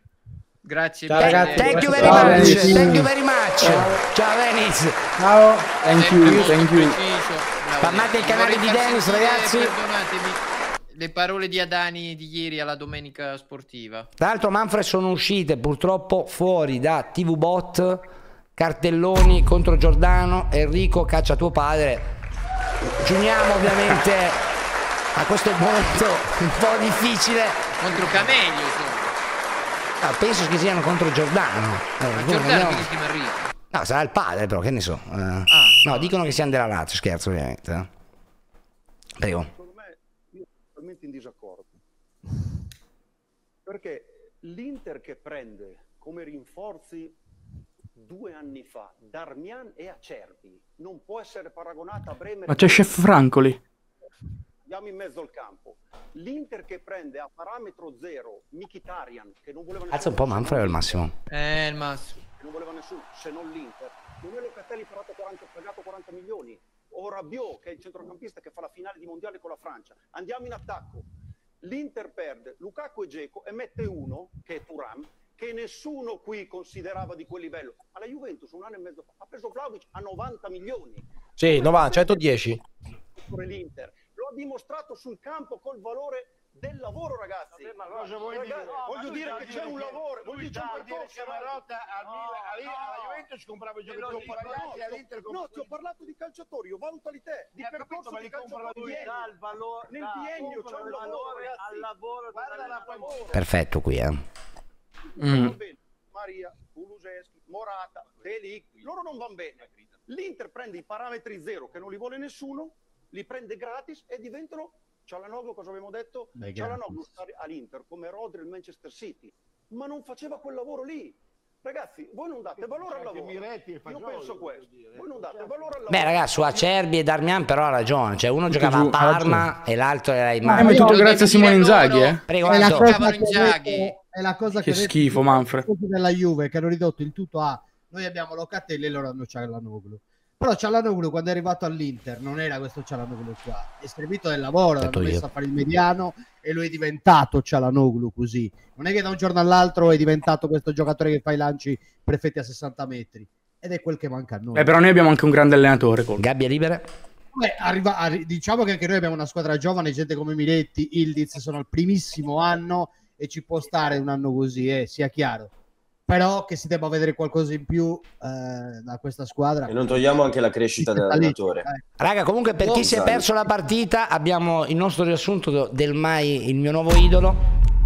Grazie Ciao, mille. ragazzi, Thank you very Ciao, much, Dennis. thank you very much. Ciao Dennis. Ciao. Thank you, thank you. Spammate il canale di Dennis, ragazzi. Le parole di Adani di ieri alla domenica sportiva. Tra l'altro Manfred sono uscite purtroppo fuori da TV Bot, cartelloni contro Giordano, Enrico caccia tuo padre. Giuniamo ovviamente a questo momento un po' difficile. Contro insomma. Ah, penso che siano contro Giordano. Eh, Giordano che si Enrico. No, sarà il padre però, che ne so. Eh, no, no. dicono che siano della Lazio, scherzo ovviamente. eh. Prego. secondo me io sono totalmente in disaccordo. Perché l'Inter che prende come rinforzi due anni fa Darmian e Acerbi non può essere paragonata a Bremer. Ma c'è Chef Franco lì. Andiamo in mezzo al campo. L'Inter che prende a parametro zero Mkhitaryan che non voleva nessuno, Alza un po' Manfred al massimo. Eh, il massimo. che non voleva nessuno se non l'Inter. Non è Locatelli pagato 40, pagato 40 milioni. O Rabiot che è il centrocampista che fa la finale di mondiale con la Francia. Andiamo in attacco. L'Inter perde Lukaku e Geco e mette uno, che è Turam, che nessuno qui considerava di quel livello. Ma la Juventus un anno e mezzo fa ha preso Vlaovic a 90 milioni. Sì, 90, 110. Pure l'Inter. Dimostrato sul campo col valore del lavoro, ragazzi. ma cosa vuoi Ragazzi, dire? No, voglio ma dire che c'è un lavoro, voglio dire che Marotta al No, Milan- no. alla Juventus comprava i Te giocatori no, all'Inter no, ti ho parlato di calciatori, io valutali te, di ho capito, percorso ma di calciatori. il valore- Nel biennio c'è un lavoro, al lavoro Guarda la. Perfetto qui, eh. Mm. Maria, Kuluseschi, Morata, Delic, loro non vanno bene. L'Inter prende i parametri zero che non li vuole nessuno, li prende gratis e diventano Cialanoglu, cosa abbiamo detto? Beh, Cialanoglu sta all'Inter come Rodri il Manchester City, ma non faceva quel lavoro lì. Ragazzi, voi non date valore al lavoro. Miretti e Io Fagioli, penso questo. dire. Voi non date valore al lavoro. Beh, ragazzi, su Acerbi e Darmian però ha ragione. Cioè, uno giocava a Parma e l'altro era in Eh, ma è tutto grazie a Simone Inzaghi, eh. Prego, È la cosa che è la cosa Che che schifo, Manfred. della Juve che hanno ridotto il tutto a noi abbiamo Locatelli e loro hanno Cialanoglu. Però Cialanoglu quando è arrivato all'Inter non era questo Cialanoglu qua, è servito del lavoro, Detto l'hanno io. messo a fare il mediano e lui è diventato Cialanoglu così. Non è che da un giorno all'altro è diventato questo giocatore che fa i lanci perfetti a 60 metri. Ed è quel che manca a noi. Eh, però noi abbiamo anche un grande allenatore. Col... Gabbia libere. Beh, arriva- arri- diciamo che anche noi abbiamo una squadra giovane, gente come Miretti, Ildiz sono al primissimo anno e ci può stare un anno così, eh, sia chiaro. Però che si debba vedere qualcosa in più eh, da questa squadra. E non togliamo anche la crescita dell'allenatore. Raga, comunque per chi si è perso la partita abbiamo il nostro riassunto del Mai, il mio nuovo idolo,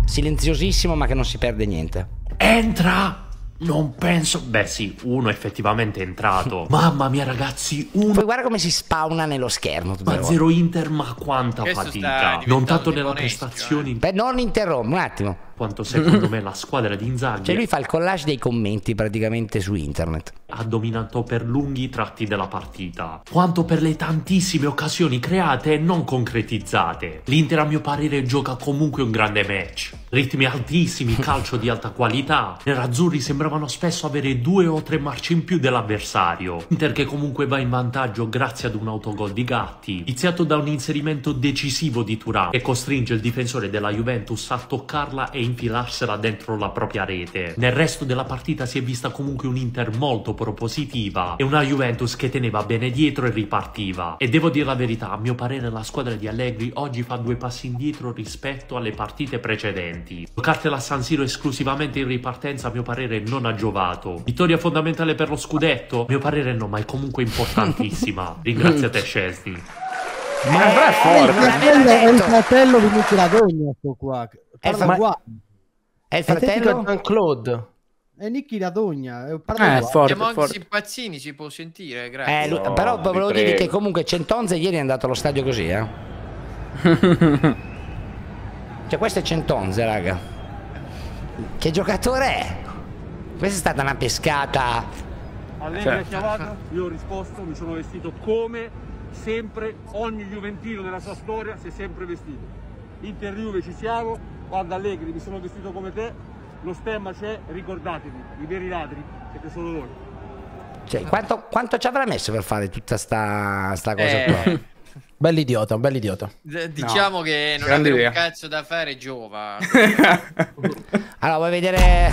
silenziosissimo ma che non si perde niente. Entra! Non penso. Beh, sì, uno effettivamente è entrato. *laughs* Mamma mia, ragazzi, uno. Poi guarda come si spawna nello schermo. Ma zero Inter, ma quanta Questo fatica. Non tanto nella prestazione, Beh, non interrompo, un attimo. Quanto secondo me la squadra di Inzaghi Cioè lui fa il collage dei commenti praticamente su internet. ha dominato per lunghi tratti della partita, quanto per le tantissime occasioni create e non concretizzate. L'Inter a mio parere gioca comunque un grande match. Ritmi altissimi, *laughs* calcio di alta qualità. Nerazzurri sembravano spesso avere due o tre marce in più dell'avversario. Inter che comunque va in vantaggio grazie ad un autogol di Gatti, iniziato da un inserimento decisivo di Turan che costringe il difensore della Juventus a toccarla e infilarsela dentro la propria rete. Nel resto della partita si è vista comunque un Inter molto propositiva e una Juventus che teneva bene dietro e ripartiva. E devo dire la verità, a mio parere la squadra di Allegri oggi fa due passi indietro rispetto alle partite precedenti. Giocartela a San Siro esclusivamente in ripartenza a mio parere non ha giovato. Vittoria fondamentale per lo scudetto? A mio parere no, ma è comunque importantissima. *laughs* Ringrazio te Scesni. Ma è forte. Il fratello, è il fratello di Nicky Radogna, sto qua. È il È a fratello? Jean-Claude. È Nicky Radogna. eh, parla Eh, forte, Abbiamo anche forte. Simpazzini, si può sentire, grazie. Eh, lui- No, però volevo dirvi prego. che comunque Centonze ieri è andato allo stadio così, eh. *laughs* Cioè questo è Centonze, raga. Che giocatore è? Questa è stata una pescata. Allegri Certo. ha chiamato, io ho risposto, mi sono vestito come sempre ogni Juventino nella sua storia si è sempre vestito. Inter Juve ci siamo, guarda Allegri, mi sono vestito come te, lo stemma c'è, ricordatevi, i veri ladri siete solo voi. Cioè, quanto, quanto ci avrà messo per fare tutta sta, sta cosa Eh, qua? *laughs* Bell'idiota, bell'idiota. d- diciamo che non grande avere un cazzo da fare giova. *laughs* Allora, vuoi vedere...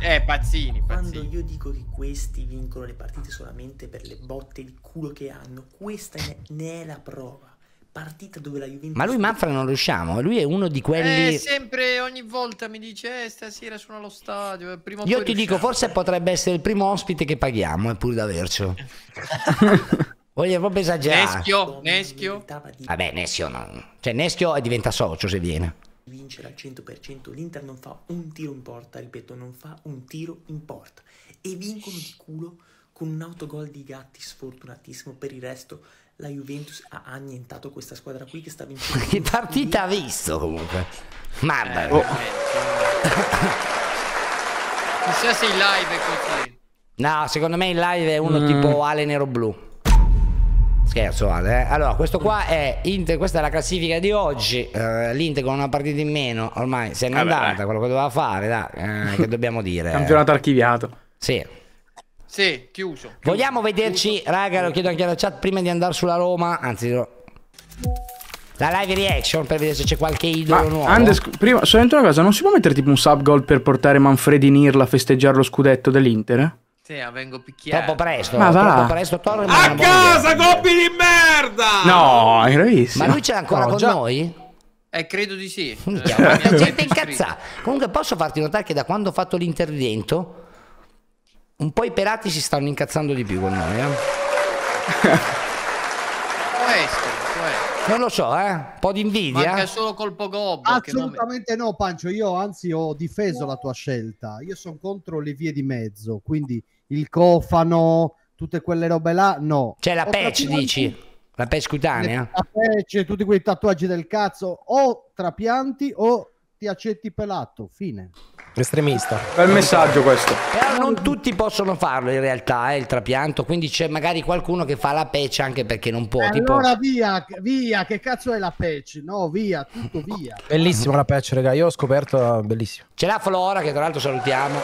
eh, pazzini, Quando pazzini. io dico che questi vincono le partite solamente per le botte di culo che hanno, questa ne è la prova. Partita dove la Juventus Ma lui Manfred non riusciamo, lui è uno di Eh, quelli... sempre, ogni volta mi dice, eh, stasera sono allo stadio. eh, Io ti dico, riusciamo." forse potrebbe essere il primo ospite che paghiamo, è pure da avercelo. *laughs* Voglio proprio esagerare. Neschio, Neschio. Vabbè, Neschio non... Cioè, Neschio diventa socio se viene. vincere al 100%, l'Inter non fa un tiro in porta, ripeto, non fa un tiro in porta. E vincono di culo con un autogol di Gatti sfortunatissimo. Per il resto la Juventus ha annientato questa squadra qui che sta vincendo. *laughs* Che partita ha visto comunque? Mamma Eh, mia. *laughs* Chissà se in live è così. No, secondo me in live è uno Mm. tipo Ale Nero Blu. Scherzo Ale. eh. Allora, questo qua è Inter, questa è la classifica di oggi. Eh, L'Inter con una partita in meno, ormai se n'è Vabbè, andata, quello che doveva fare, dai, eh, che dobbiamo dire. *laughs* Campionato archiviato. Sì. Sì, chiuso. Vogliamo vederci, raga, lo chiedo anche alla chat prima di andare sulla Roma, anzi lo- la live reaction per vedere se c'è qualche idolo Ma nuovo. Andes, prima, solamente una cosa, non si può mettere tipo un sub goal per portare Manfredi in Irla a festeggiare lo scudetto dell'Inter? eh? Sì, ah, vengo picchiato. Troppo presto, Ma va. troppo presto Torre A casa, coppi di merda! No, è gravissimo. Ma lui ce l'ha ancora No, con già. noi? Eh, credo di sì. *laughs* Eh, c'è hanno gente incazzata. Comunque posso farti notare che da quando ho fatto l'intervento un po' i pelati si stanno incazzando di più con noi, eh? Può essere, può essere. Non lo so, eh? Un po' di invidia. Manca solo colpo gobbo. che non- Assolutamente no, Pancio. Io anzi ho difeso la tua scelta. Io sono contro le vie di mezzo, quindi il cofano, tutte quelle robe là, no. C'è la Ho patch, dici? La patch cutanea? La patch, tutti quei tatuaggi del cazzo, o trapianti o ti accetti pelato. Fine. Estremista. Bel messaggio questo. Però non tutti possono farlo in realtà, eh, il trapianto, quindi c'è magari qualcuno che fa la patch anche perché non può, tipo... allora via, via, che cazzo è la patch? No, via, tutto via. Bellissima la patch, raga. Io ho scoperto, bellissimo. C'è la Flora che tra l'altro salutiamo.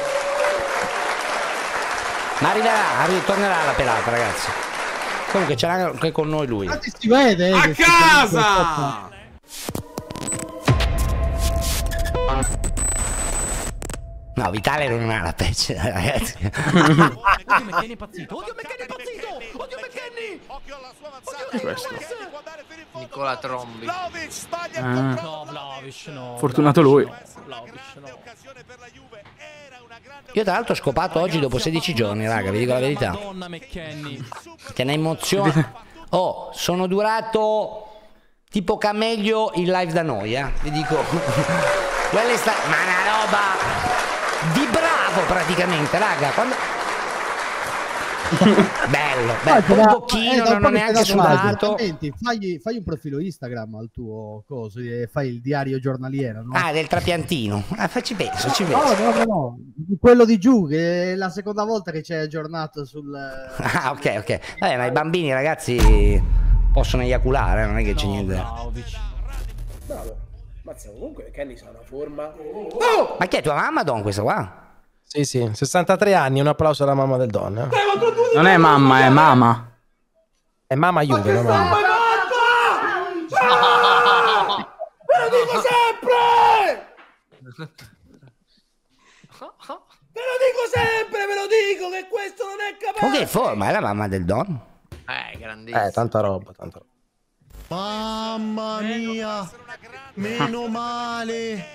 Ma arriverà, arri- tornerà la pelata, ragazzi. Comunque ce l'ha anche con noi lui. Si vede. eh, A casa! No, Vitale non ha la pece, ragazzi. Oddio McKenny è impazzito. Oddio McKenny è impazzito. Oddio McKenny. Chi è questo? Nicola Trombi. Ah, No, Vlaovic no. fortunato lui. Vlaovic no. Io tra l'altro ho scopato oggi dopo 16 giorni, raga, vi dico la verità. Madonna McKenny. Che ne emozione. Oh, sono durato tipo cameglio il live da noi, eh. Vi dico. *laughs* Quella è stata. Ma una roba di bravo praticamente, raga. Quando... *laughs* bello, bello. Fai, Un pochino, eh, non ho che neanche sudato. Fagli, fagli un profilo Instagram al tuo coso, e fai il diario giornaliero, no? Ah, del trapiantino. Ah, ci penso, ci No, penso. no, no, no, di quello di giù, che è la seconda volta che c'è aggiornato sul... *laughs* Ah, ok, ok. Vabbè, ma i bambini, ragazzi, possono eiaculare, non è che c'è niente. Bravo. Mazza, comunque Kenny sa una forma. Ma chi è tua mamma, Don, questa qua? Sì, sì, 63 anni, un applauso alla mamma del Don. eh. Non è mamma, è mamma. È mamma Juve, no, mamma. Ve lo dico sempre! Ve lo dico sempre, ve lo dico che questo non è capace! Con che forma? È la mamma del Don? Eh, grandissimo. Eh, tanta roba, tanta roba. Mamma mia, meno male,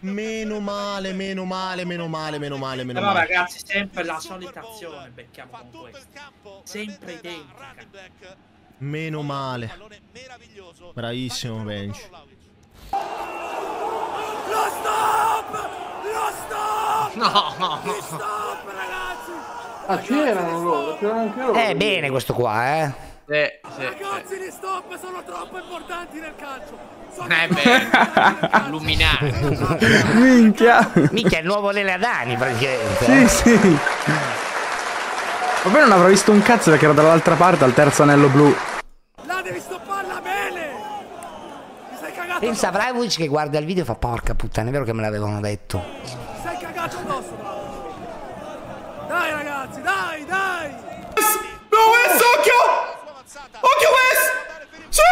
meno male, meno male, meno male, meno male, meno Però male. ragazzi, sempre la solita azione becchiamo con questo. Sempre identica. Meno male. Bravissimo Bench. Lo stop! Lo stop! No, no, Lo stop, ragazzi! Ah, c'erano loro, c'erano anche loro. Eh, bene questo qua, eh. Eh, sì, Ragazzi, gli stop sono troppo importanti nel calcio! Sono Eh beh, luminare. *laughs* Minchia. Minchia, è il nuovo Lele Adani, praticamente. Sì, eh. sì. Ma poi non avrò visto un cazzo perché ero dall'altra parte al terzo anello blu. Là devi stopparla bene! Ti sei cagato Pensa a Vlahovic che guarda il video e fa porca puttana, è vero che me l'avevano detto. Ti sei cagato addosso, bravo! Dai ragazzi, dai, dai! No, Wes, occhio! Occhio, Wes! Sì!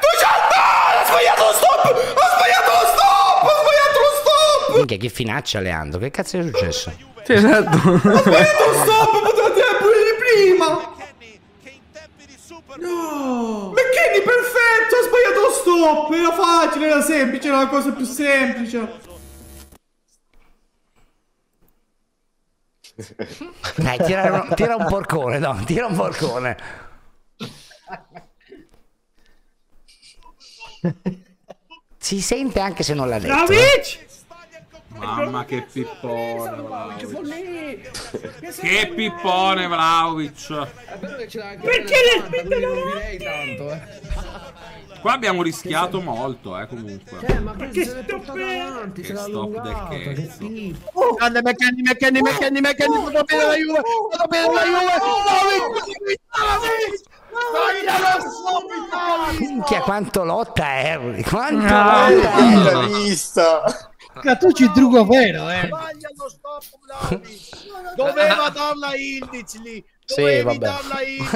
Tu ha Ha sbagliato lo stop! Ha sbagliato lo stop! Minchia, che finaccia Leandro, che cazzo è successo? Sì, esatto. Ha sbagliato lo stop! Poteva tempo di prima! No! McKenny perfetto! Ha sbagliato lo stop! Era facile, era semplice, era la cosa più semplice. Dai, tira, un- tira un porcone, no, tira un porcone. *laughs* Si sente anche se non l'ha detto. eh. Mamma che pippone Vlaovic. Che pippone Vlaovic. Perché le spinte tanto, eh. Qua abbiamo rischiato molto, eh, comunque. Ma che stop Che stop del cazzo. Grande McKenny, McKenny, McKenny, McKenny, tutto bene la Juve, tutto bene la Juve, Minchia, quanto lotta Harry, quanto Ah, lotta Harry. vista. Catucci drugo vero, eh. Sbaglia lo stop. *laughs* Doveva darla Ildiz lì. Sì, Dovevi vabbè.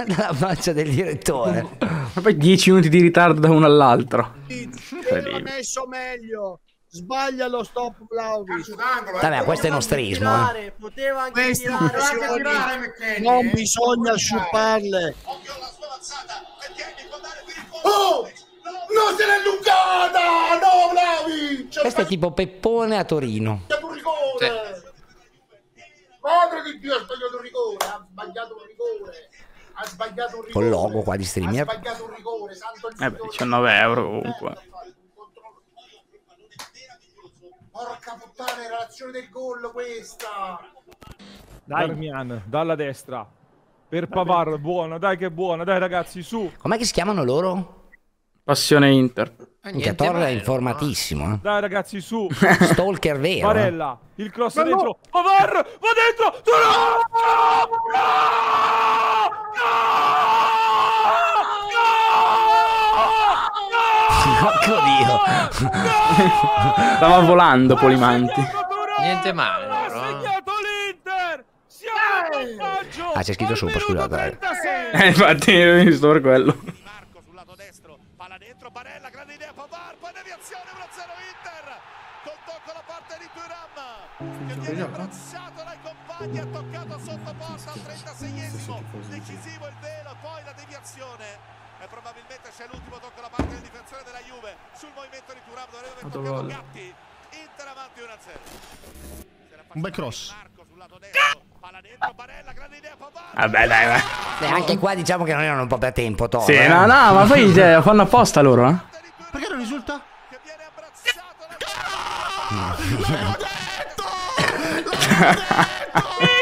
*laughs* la faccia del direttore. Ma poi 10 minuti di ritardo da uno all'altro. Aveva messo meglio. Sbaglia lo stop, Vlahovic. Vabbè, questo è nostrismo. Eh. Poteva anche tirare. Non bisogna sciuparle. Oh! Non se l'è allungata! No, Vlahovic! Questo è tipo Peppone a Torino. un rigore! Madre di Dio, ha sbagliato un rigore! Ha sbagliato un rigore! Ha sbagliato un rigore! Col logo qua di Ha streamer. sbagliato un rigore, santo il Eh beh, 19 euro comunque. Porca puttana, era l'azione del gol questa! Darmian dalla destra per Pavar, buono, dai che buono, dai ragazzi, su. Com'è che si chiamano loro? Passione Inter. Minchia, Torre è informatissimo. Dai ragazzi, su. eh. *laughs* Stalker vero. eh. Barella, il cross dentro. Pavar, va dentro. Tu *laughs* no! Porco Dio. Stava volando Polimanti. Niente male loro. eh. Ah, c'è scritto sopra, scusate. eh. Eh, infatti, ho visto per quello. abbracciato dai compagni, ha toccato sotto porta al 36esimo, decisivo il velo, poi la deviazione. E probabilmente c'è l'ultimo tocco da parte del difensore della Juve sul movimento di Turam, dovrebbe aver toccato. Gatti. Inter avanti 1-0. Un bel cross. Vabbè, dai, vai. Beh, anche qua diciamo che non erano un po' per tempo, Toro. Sì, eh. no, no, ma poi cioè, fanno apposta loro, eh. Perché non risulta? *laughs* *laughs*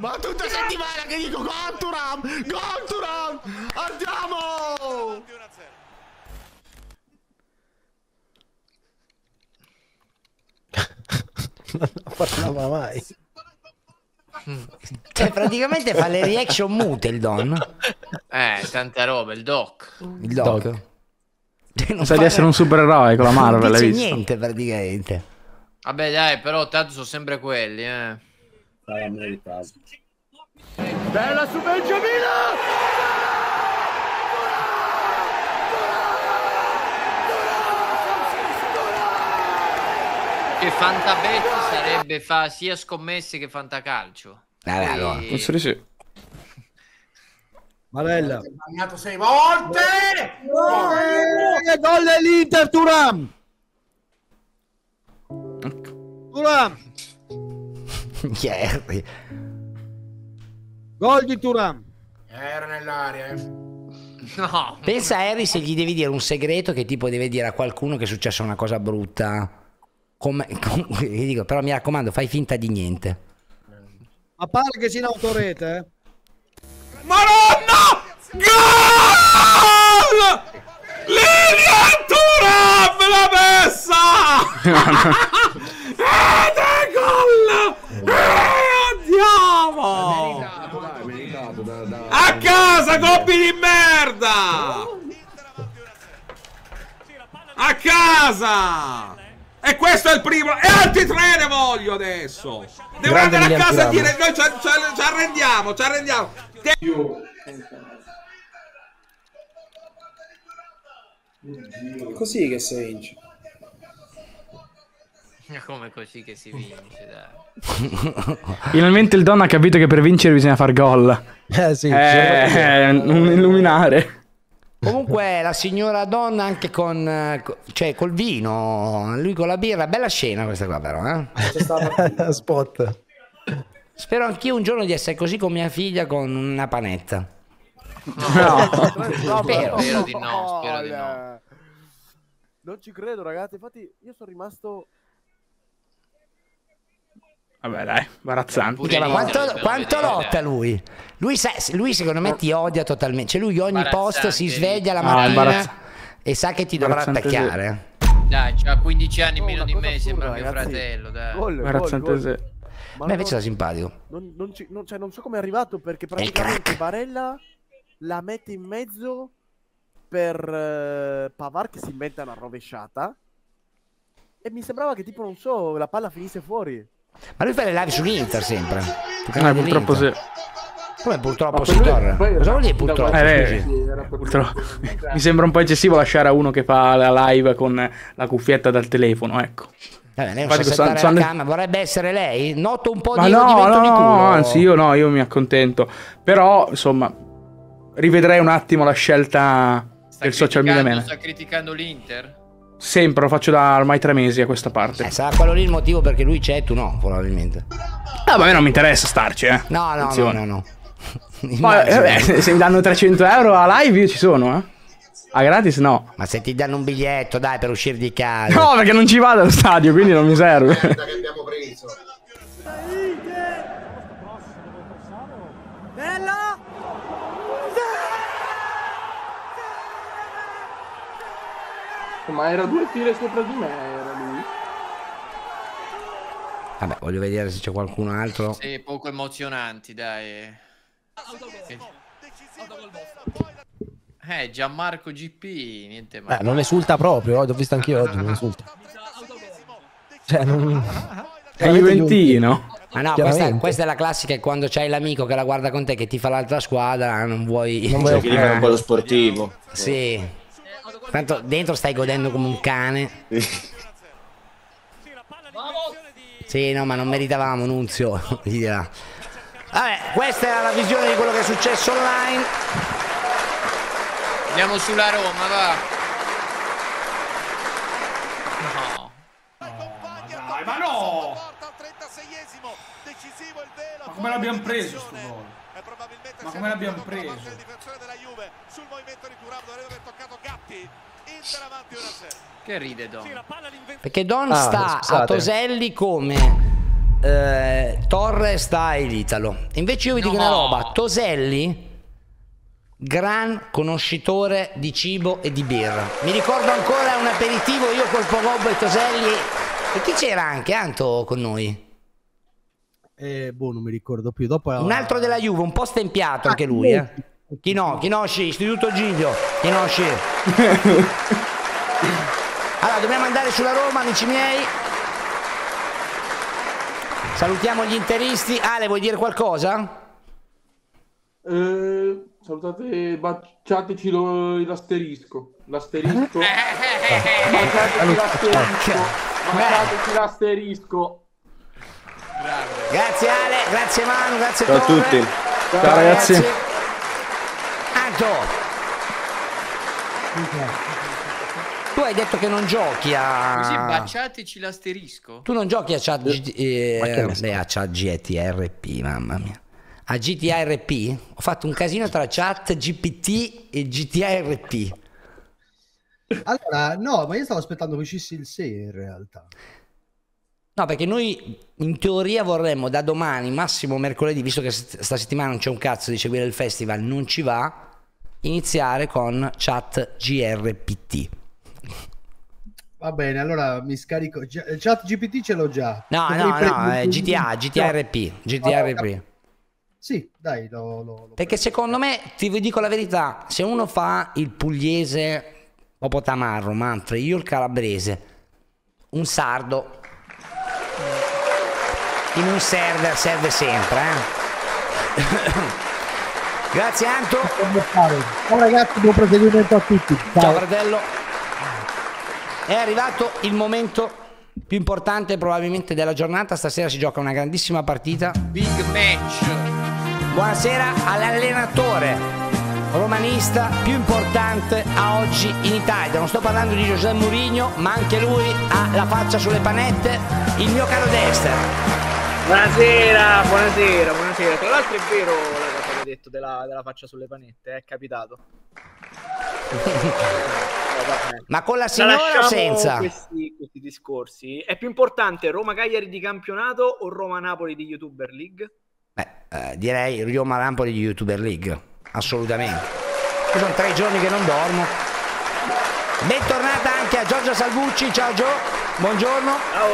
Ma tutta settimana che dico gol Turam! Gol Turam! Andiamo! non parlava mai. Cioè, praticamente fa le reaction mute il Don. Eh, tanta roba, il doc. Il Doc. Cioè, non Sa di essere un supereroe con la Marvel, Non hai dice niente praticamente. Vabbè, dai, però tanto sono sempre quelli, eh. Bella su Benjamina! Che Fantabet sarebbe fa sia scommesse che fantacalcio. Vabbè, Poi- allora. Penso di sì. Marella. Bagnato sei volte! Che gol dell'Inter Turam! Turam! *laughs* Harry? Gol di Turam! Era nell'aria, eh. No. Pensa a Harry se gli devi dire un segreto che tipo deve dire a qualcuno che è successa una cosa brutta. Come, com- dico, però mi raccomando, fai finta di niente. Ma pare che sia in autorete, eh? Madonna! Gol! Lilian Thuram l'ha messa! *laughs* Ed è gol! E andiamo! A casa, coppi di merda! A casa! E questo è il primo! E altri tre ne voglio adesso! Devo Grande andare a casa e Thuram. dire noi ci, ci- ci arrendiamo, ci arrendiamo! Te- Così che si vince. *laughs* Come così che si vince, dai. *laughs* Finalmente il Don ha capito che per vincere bisogna far gol. Eh sì. Eh, un illuminare. Comunque la signora donna anche con, eh, cioè col vino, lui con la birra, bella scena questa qua però, eh? *laughs* Spot. Spero anch'io un giorno di essere così con mia figlia con una panetta. No. Spero. Spero di no, spero di no. Non ci credo, ragazzi. Infatti, io sono rimasto. Vabbè, dai, imbarazzante. Ma quanto, quanto lotta lui? Lui, sa- lui secondo me ti odia totalmente. Cioè lui ogni post si sveglia la No, mattina imbarazz- e sa che ti dovrà attaccare. Dai, c'ha 15 anni Oh, meno di me, sembra mio fratello, dai. Gol, Imbarazzante gol, gol. A me invece non- sta simpatico. Non, non ci- non- cioè, non so come è arrivato perché praticamente Barella la mette in mezzo per eh, Pavar che si inventa una rovesciata. E mi sembrava che tipo, non so, la palla finisse fuori. Ma lui fa le live sull'Inter sempre. sul Eh, purtroppo sì. Come purtroppo Ma si torna? Cosa vuol dire purtroppo? Eh, purtroppo. Mi sembra un po' eccessivo lasciare a uno che fa la live con la cuffietta dal telefono, ecco. Eh, lei non sa sono- la camera, vorrebbe essere lei? Noto un po' Ma di no, rodimento no, di no, culo. anzi io no, io mi accontento. Però, insomma, rivedrei un attimo la scelta del social media Criticando- man. Sta criticando l'Inter? Sempre, lo faccio da ormai tre mesi a questa parte. Eh, sarà quello lì il motivo perché lui c'è e tu no, probabilmente. Ah, ma a me non mi interessa starci, eh. No, no, no, no, no. *laughs* Poi, Immagino. vabbè, se se mi danno 300 euro a live io ci sono, eh. A gratis no. Ma se ti danno un biglietto, dai, per uscire di casa. No, perché non ci vado allo stadio, quindi non mi serve. che abbiamo preso. Bella! Ma era due file sopra di me, era lui. Vabbè, voglio vedere se c'è qualcun altro. Sì, poco emozionanti, dai. Eh, Gianmarco GP, niente male. Eh, non esulta proprio, eh, l'ho visto anch'io oggi, non esulta. Cioè, non... È Juventino. Ma no, questa, questa è la classica è quando c'hai l'amico che la guarda con te che ti fa l'altra squadra, non vuoi... Non vuoi Cioè, che diventa un po' lo sportivo. Sì. Tanto dentro stai godendo come un cane. Sì, no, ma non meritavamo Nunzio. *laughs* Vabbè, questa era la visione di quello che è successo online. Andiamo sulla Roma, va. No. Dai, ma no! Ma come l'abbiamo preso sto gol? Ma come l'abbiamo preso? Che ride Don? Perché Don Ah, sta a scusate. Toselli come eh, Torre sta a Elitalo. Invece io vi dico una roba, Toselli gran conoscitore di cibo e di birra. Mi ricordo ancora un aperitivo io col Pogobbo e Toselli e chi c'era anche Anto con noi? Eh, boh, non mi ricordo più. Dopo Un altro della Juve, un po' stempiato anche lui, eh. Chi no? Chinosci, Istituto Giglio. Chinosci. *laughs* Allora, dobbiamo andare sulla Roma, amici miei. Salutiamo gli interisti. Ale, vuoi dire qualcosa? Eh, salutate, baciateci lo- l'asterisco. L'asterisco. *laughs* baciateci l'asterisco. Baciateci l'asterisco. Grazie Ale, grazie Manu, grazie Ciao a Torre. tutti. Ciao, ragazzi. Anto, tu hai detto che non giochi Così a... baciateci l'asterisco. Tu non giochi a chat, GT, eh, beh, a chat GTRP, mamma mia. A GTRP? Ho fatto un casino tra chat GPT e GTRP. Allora, no, ma io stavo aspettando che uscisse il 6 in realtà. No, perché noi in teoria vorremmo da domani, massimo mercoledì, visto che st- sta settimana non c'è un cazzo di seguire il festival, non ci va, iniziare con chat GRPT. Va bene, allora mi scarico. Il Chat GPT ce l'ho già. No, no, vuoi no, è GTA, GTRP, GTRP. Sì, dai, lo, lo- lo- Perché secondo me, ti dico la verità, se uno fa il pugliese, Popo Tamarro, Manfred, io il calabrese, un sardo, in un server serve sempre, eh. *coughs* Grazie Anto. Ciao ragazzi, buon proseguimento a tutti. Ciao fratello. È arrivato il momento più importante probabilmente della giornata. Stasera si gioca una grandissima partita. Big match. Buonasera all'allenatore romanista più importante a oggi in Italia. Non sto parlando di Giuseppe Mourinho, ma anche lui ha la faccia sulle panette, il mio caro Dexter. Buonasera, buonasera, buonasera. Tra l'altro è vero la cosa che hai detto della, della faccia sulle panette, è capitato. *laughs* Vabbè. Ma con la signora o Tralasciamo senza? Questi, questi discorsi. È più importante Roma Cagliari di campionato o Roma Napoli di YouTuber League? Eh, direi Roma Rampoli di YouTuber League, assolutamente. Io sono tre giorni che non dormo. Bentornata anche a Giorgia Salvucci, ciao Gio, buongiorno. Ciao.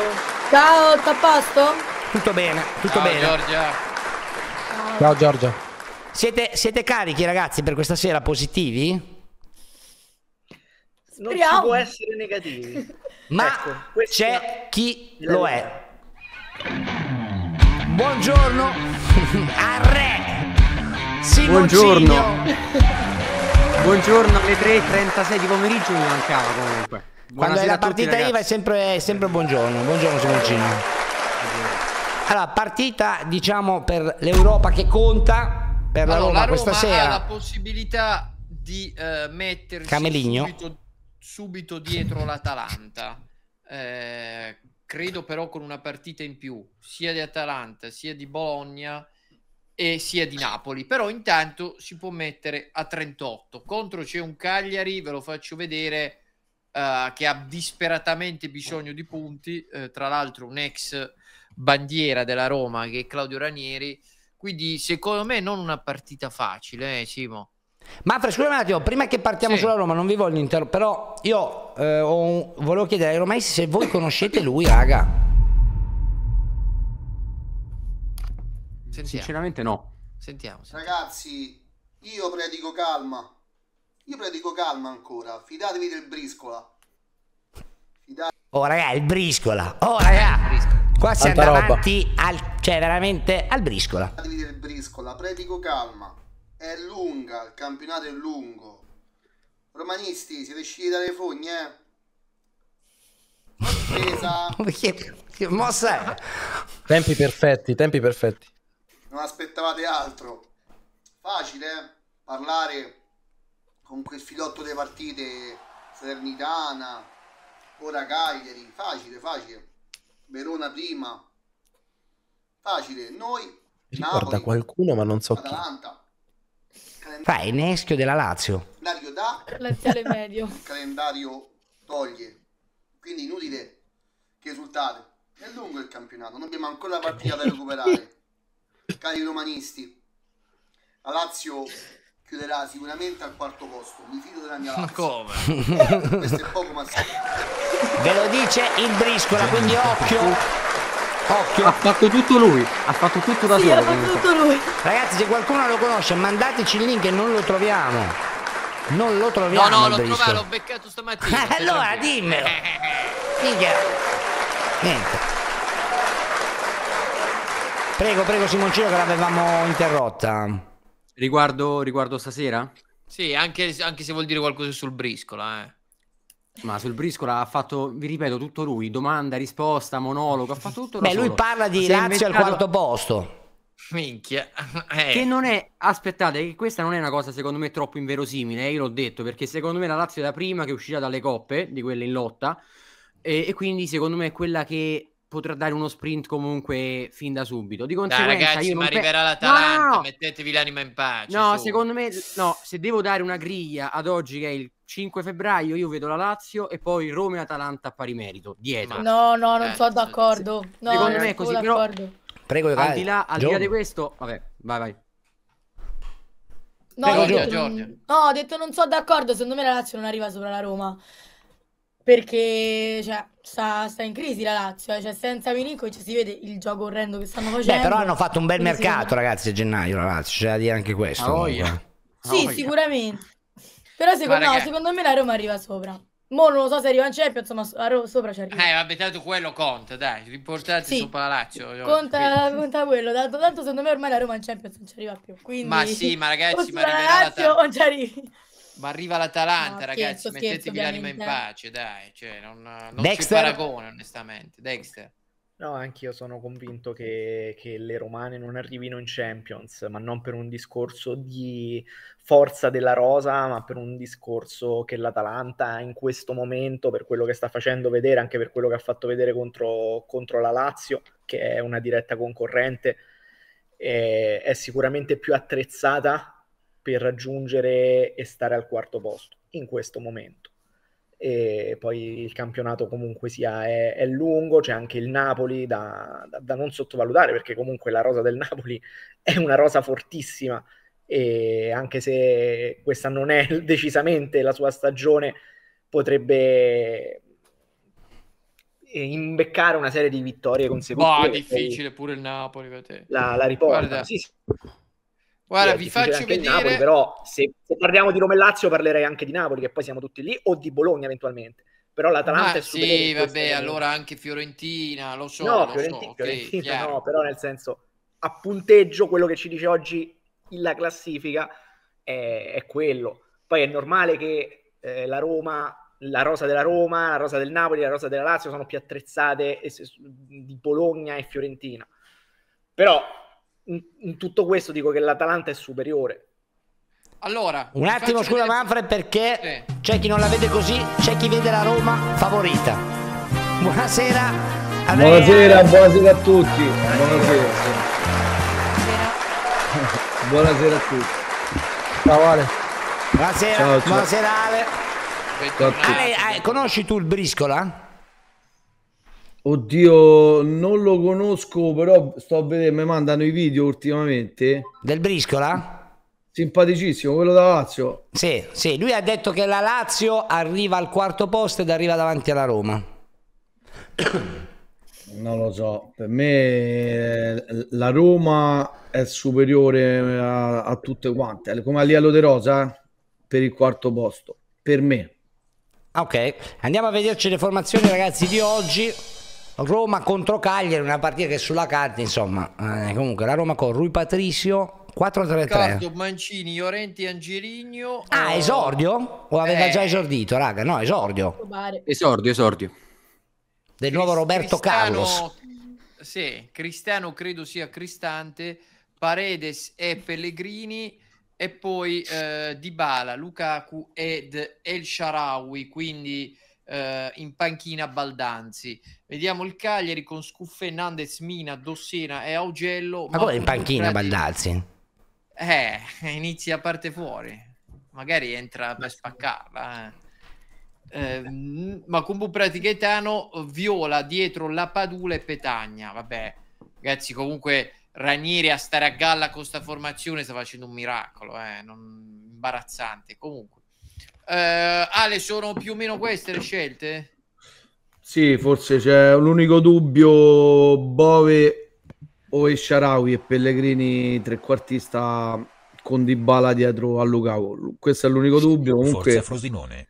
Ciao, tutto a posto? Tutto bene, tutto Ciao, bene. Giorgia. Ciao Giorgia. Siete, siete carichi ragazzi per questa sera, positivi? Non si può essere negativi. *laughs* Ma Ecco, c'è chi la lo è. Buongiorno *laughs* al re Simoncino. Buongiorno. Buongiorno alle 3.36 di pomeriggio mi mancava comunque. Quando è Buonasera la a tutti, partita. IVA è sempre, è sempre buongiorno. Buongiorno Simoncino. Allora, partita diciamo per l'Europa che conta per la Allora, Roma la questa Roma sera. ha la possibilità di eh, mettersi subito, subito dietro l'Atalanta. Eh, credo però con una partita in più, sia di Atalanta, sia di Bologna e sia di Napoli. Però intanto si può mettere a 38. Contro c'è un Cagliari, ve lo faccio vedere, eh, che ha disperatamente bisogno di punti. eh, tra l'altro un ex bandiera della Roma che è Claudio Ranieri. Quindi secondo me non una partita facile, eh, Simo. Manfred, scusami un attimo, prima che partiamo Sì. sulla Roma, non vi voglio interrompere, però io eh, ho un- volevo chiedere ai romanisti se voi conoscete lui, raga. Sentiamo. Sinceramente no. Sentiamo. Ragazzi, io predico calma. Io predico calma ancora. Fidatevi del briscola. Fidatevi. Oh raga, il briscola. Oh raga, qua si Tanta andava roba. avanti al, cioè veramente al briscola. Del briscola. Predico calma. È lunga, il campionato è lungo. Romanisti, siete usciti dalle fogne, *laughs* eh? Sorpresa. che, che mossa è? Tempi perfetti, tempi perfetti. Non aspettavate altro. Facile eh? parlare con quel filotto delle partite Salernitana, ora Cagliari. Facile, facile. Verona prima. Facile. Noi, Ricorda Napoli, qualcuno, ma non so chi. Atalanta. Fai Neschio della Lazio. Calendario da, Laziale medio. *laughs* calendario toglie. Quindi inutile che risultate. È lungo il campionato, non abbiamo ancora la partita da *laughs* recuperare. Cari romanisti, la Lazio chiuderà sicuramente al quarto posto. Mi fido della mia Lazio. Come? *laughs* Questo è poco ma. Ve lo dice il briscola, quindi occhio. Occhio. Ha fatto tutto lui, ha fatto tutto da Sì, solo. ha fatto comunque. tutto lui. Ragazzi, se qualcuno lo conosce, mandateci il link e non lo troviamo. Non lo No, troviamo. no, il l'ho trovato, l'ho beccato stamattina. *laughs* Eh, allora dimmelo. *laughs* Minchia. Niente. Prego, prego Simoncino che l'avevamo interrotta. Riguardo, riguardo stasera? Sì, anche, anche se vuol dire qualcosa sul briscola, eh. Ma sul Briscola ha fatto, vi ripeto, tutto lui, domanda, risposta, monologo, ha fatto tutto Beh, lui solo. parla di Lazio al quarto posto. Minchia. *laughs* Eh. Che non è, aspettate, che questa non è una cosa secondo me troppo inverosimile, eh, io l'ho detto, perché secondo me la Lazio è la prima che è uscita dalle coppe, di quelle in lotta, e, e quindi secondo me è quella che potrà dare uno sprint comunque fin da subito. Di Dai conseguenza ragazzi, io non ma pe- arriverà No, l'Atalanta, no, no. mettetevi l'anima in pace. No, su. secondo me, no, se devo dare una griglia ad oggi che è il 5 febbraio, io vedo la Lazio e poi Roma e Atalanta a pari merito, dietro. No, no, non Eh, sono d'accordo. No, secondo non me è così, però-. Prego, al vai. di là, al di là di questo, vabbè, vai vai. No, Prego, ho detto, non- no, ho detto non sono d'accordo, secondo me la Lazio non arriva sopra la Roma. Perché cioè, sta, sta in crisi la Lazio, eh, cioè, senza Milinkovic si vede il gioco orrendo che stanno facendo. Beh, però hanno fatto un bel Quindi mercato, secondo- ragazzi, a gennaio, la Lazio. C'è da dire anche questo. Ah, voglia. comunque. Sì, sicuramente. Però secondo, no, secondo me la Roma arriva sopra. Mo non lo so se arriva in Champions, ma sopra ci arriva. Eh, vabbè, tanto quello conta, dai. L'importante Sì. è sopra la Lazio. io- Conta, *laughs* conta quello, tanto, tanto secondo me ormai la Roma in Champions non ci arriva più. Quindi... Ma sì, ma ragazzi, ma *laughs* la Lazio o ci arrivi. Ma arriva l'Atalanta, No, ragazzi, scherzo, scherzo, mettetevi l'anima in pace, dai. Cioè, non, non Dexter? paragone, onestamente. Dexter. No, anch'io sono convinto che, che le romane non arrivino in Champions, ma non per un discorso di forza della rosa, ma per un discorso che l'Atalanta in questo momento, per quello che sta facendo vedere, anche per quello che ha fatto vedere contro, contro la Lazio, che è una diretta concorrente, è, è sicuramente più attrezzata per raggiungere e stare al quarto posto in questo momento e poi il campionato comunque sia è, è lungo, c'è anche il Napoli da, da- da non sottovalutare perché comunque la rosa del *laughs* Napoli è una rosa fortissima e anche se questa non è *laughs* decisamente la sua stagione potrebbe eh, imbeccare una serie di vittorie consecutive. Poi difficile pure il Napoli per te. La, la riporta. Guarda, Sì, sì. Guarda, vi faccio vedere. Napoli, però se, se parliamo di Roma e Lazio parlerei anche di Napoli, che poi siamo tutti lì, o di Bologna eventualmente. Però l'Atalanta Ma è sì, vabbè, allora anche Fiorentina, lo so, No, lo Fiorenti- so, Fiorentina chiaro. no, però nel senso, a punteggio, quello che ci dice oggi la classifica è, è quello. Poi è normale che eh, la Roma, la rosa della Roma, la rosa del Napoli, la rosa della Lazio sono più attrezzate e se- di Bologna e Fiorentina. Però in, in tutto questo dico che l'Atalanta è superiore. Allora, Un attimo, scusa vedere- Manfred, perché Sì. c'è chi non la vede così, c'è chi vede la Roma favorita. Buonasera. Andrea. Buonasera, buonasera a tutti. Buonasera. Buonasera a tutti. Ciao Ale. Buonasera, Ciao, ciao. buonasera Ale. Ciao a tutti. Ale, eh, conosci tu il briscola? Oddio, non lo conosco, però sto a vedere, mi mandano i video ultimamente. Del briscola? Simpaticissimo, quello da Lazio. Sì, sì, lui ha detto che la Lazio arriva al quarto posto ed arriva davanti alla Roma. *coughs* Non lo so, per me eh, la Roma è superiore a, a tutte quante, come a livello di rosa, eh, per il quarto posto. Per me. Ok, andiamo a vederci le formazioni ragazzi di oggi. Roma contro Cagliari, una partita che sulla carta, insomma, eh, comunque la Roma con Rui Patricio, 4-3-3. Riccardo, Mancini, Llorenti, Angelino. Ah, oh, esordio? O aveva Eh. già esordito, raga? No, esordio. Esordio, esordio. Del nuovo Roberto Cristiano- Carlos. Sì, Cristiano credo sia Cristante, Paredes e Pellegrini e poi eh, Dybala, Lukaku ed El Sharawi, quindi eh, in panchina Baldanzi. Vediamo il Cagliari con Scuffè, Nandez, Mina, Dossena e Augello. Ma come in panchina Baldazzi? Eh, *laughs* inizia a parte fuori. Magari entra per spaccarla. eh. Ehm, ma con Pratichetano viola dietro la Padula e Petagna. Vabbè, ragazzi, comunque Ranieri a stare a galla con sta formazione sta facendo un miracolo, eh, non- imbarazzante. Comunque, Eh, Ale, sono più o meno queste le scelte? Sì, forse c'è l'unico dubbio Bove o Esciarawi e Pellegrini trequartista con Dybala dietro a Lukaku. Questo è l'unico dubbio. Comunque, Forza Frosinone.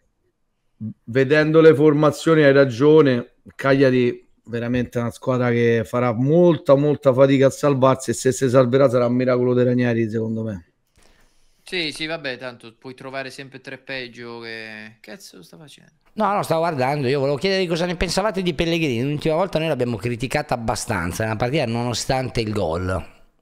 vedendo le formazioni hai ragione. Cagliari veramente una squadra che farà molta molta fatica a salvarsi e se si salverà sarà un miracolo dei Ranieri secondo me. Sì, sì, vabbè, tanto puoi trovare sempre tre peggio che... Cazzo sta facendo? No, no, stavo guardando. Io volevo chiedere cosa ne pensavate di Pellegrini. L'ultima volta noi l'abbiamo criticata abbastanza. È una partita nonostante il gol.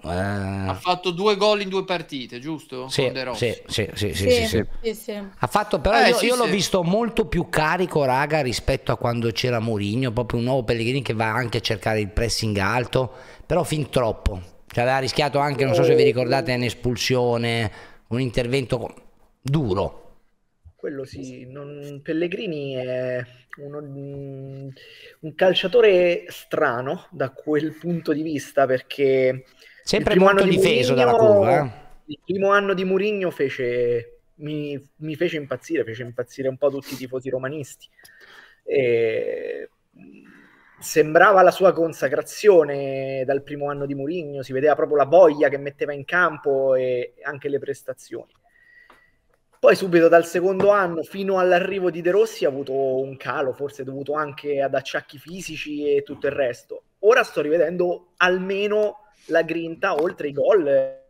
Eh, Ha fatto due gol in due partite, giusto? sì, Con De Rossi. sì, sì, sì, sì, Sì, sì, sì. sì, sì. Ha fatto però Eh, io, sì, io l'ho sì. visto molto più carico, raga, rispetto a quando c'era Mourinho, proprio un nuovo Pellegrini che va anche a cercare il pressing alto, però fin troppo. Cioè aveva rischiato anche, non so se vi ricordate, un'espulsione, un intervento duro. Quello sì, non- Pellegrini è uno- mm, un calciatore strano da quel punto di vista perché Sempre molto anno di difeso Mourinho- dalla curva, eh. Il primo anno di Mourinho fece, mi, mi fece impazzire, fece impazzire un po' tutti i tifosi romanisti. E, mh, sembrava la sua consacrazione dal primo anno di Mourinho, si vedeva proprio la voglia che metteva in campo e anche le prestazioni. Poi subito dal secondo anno fino all'arrivo di De Rossi ha avuto un calo, forse dovuto anche ad acciacchi fisici e tutto il resto. Ora sto rivedendo almeno la grinta oltre i gol,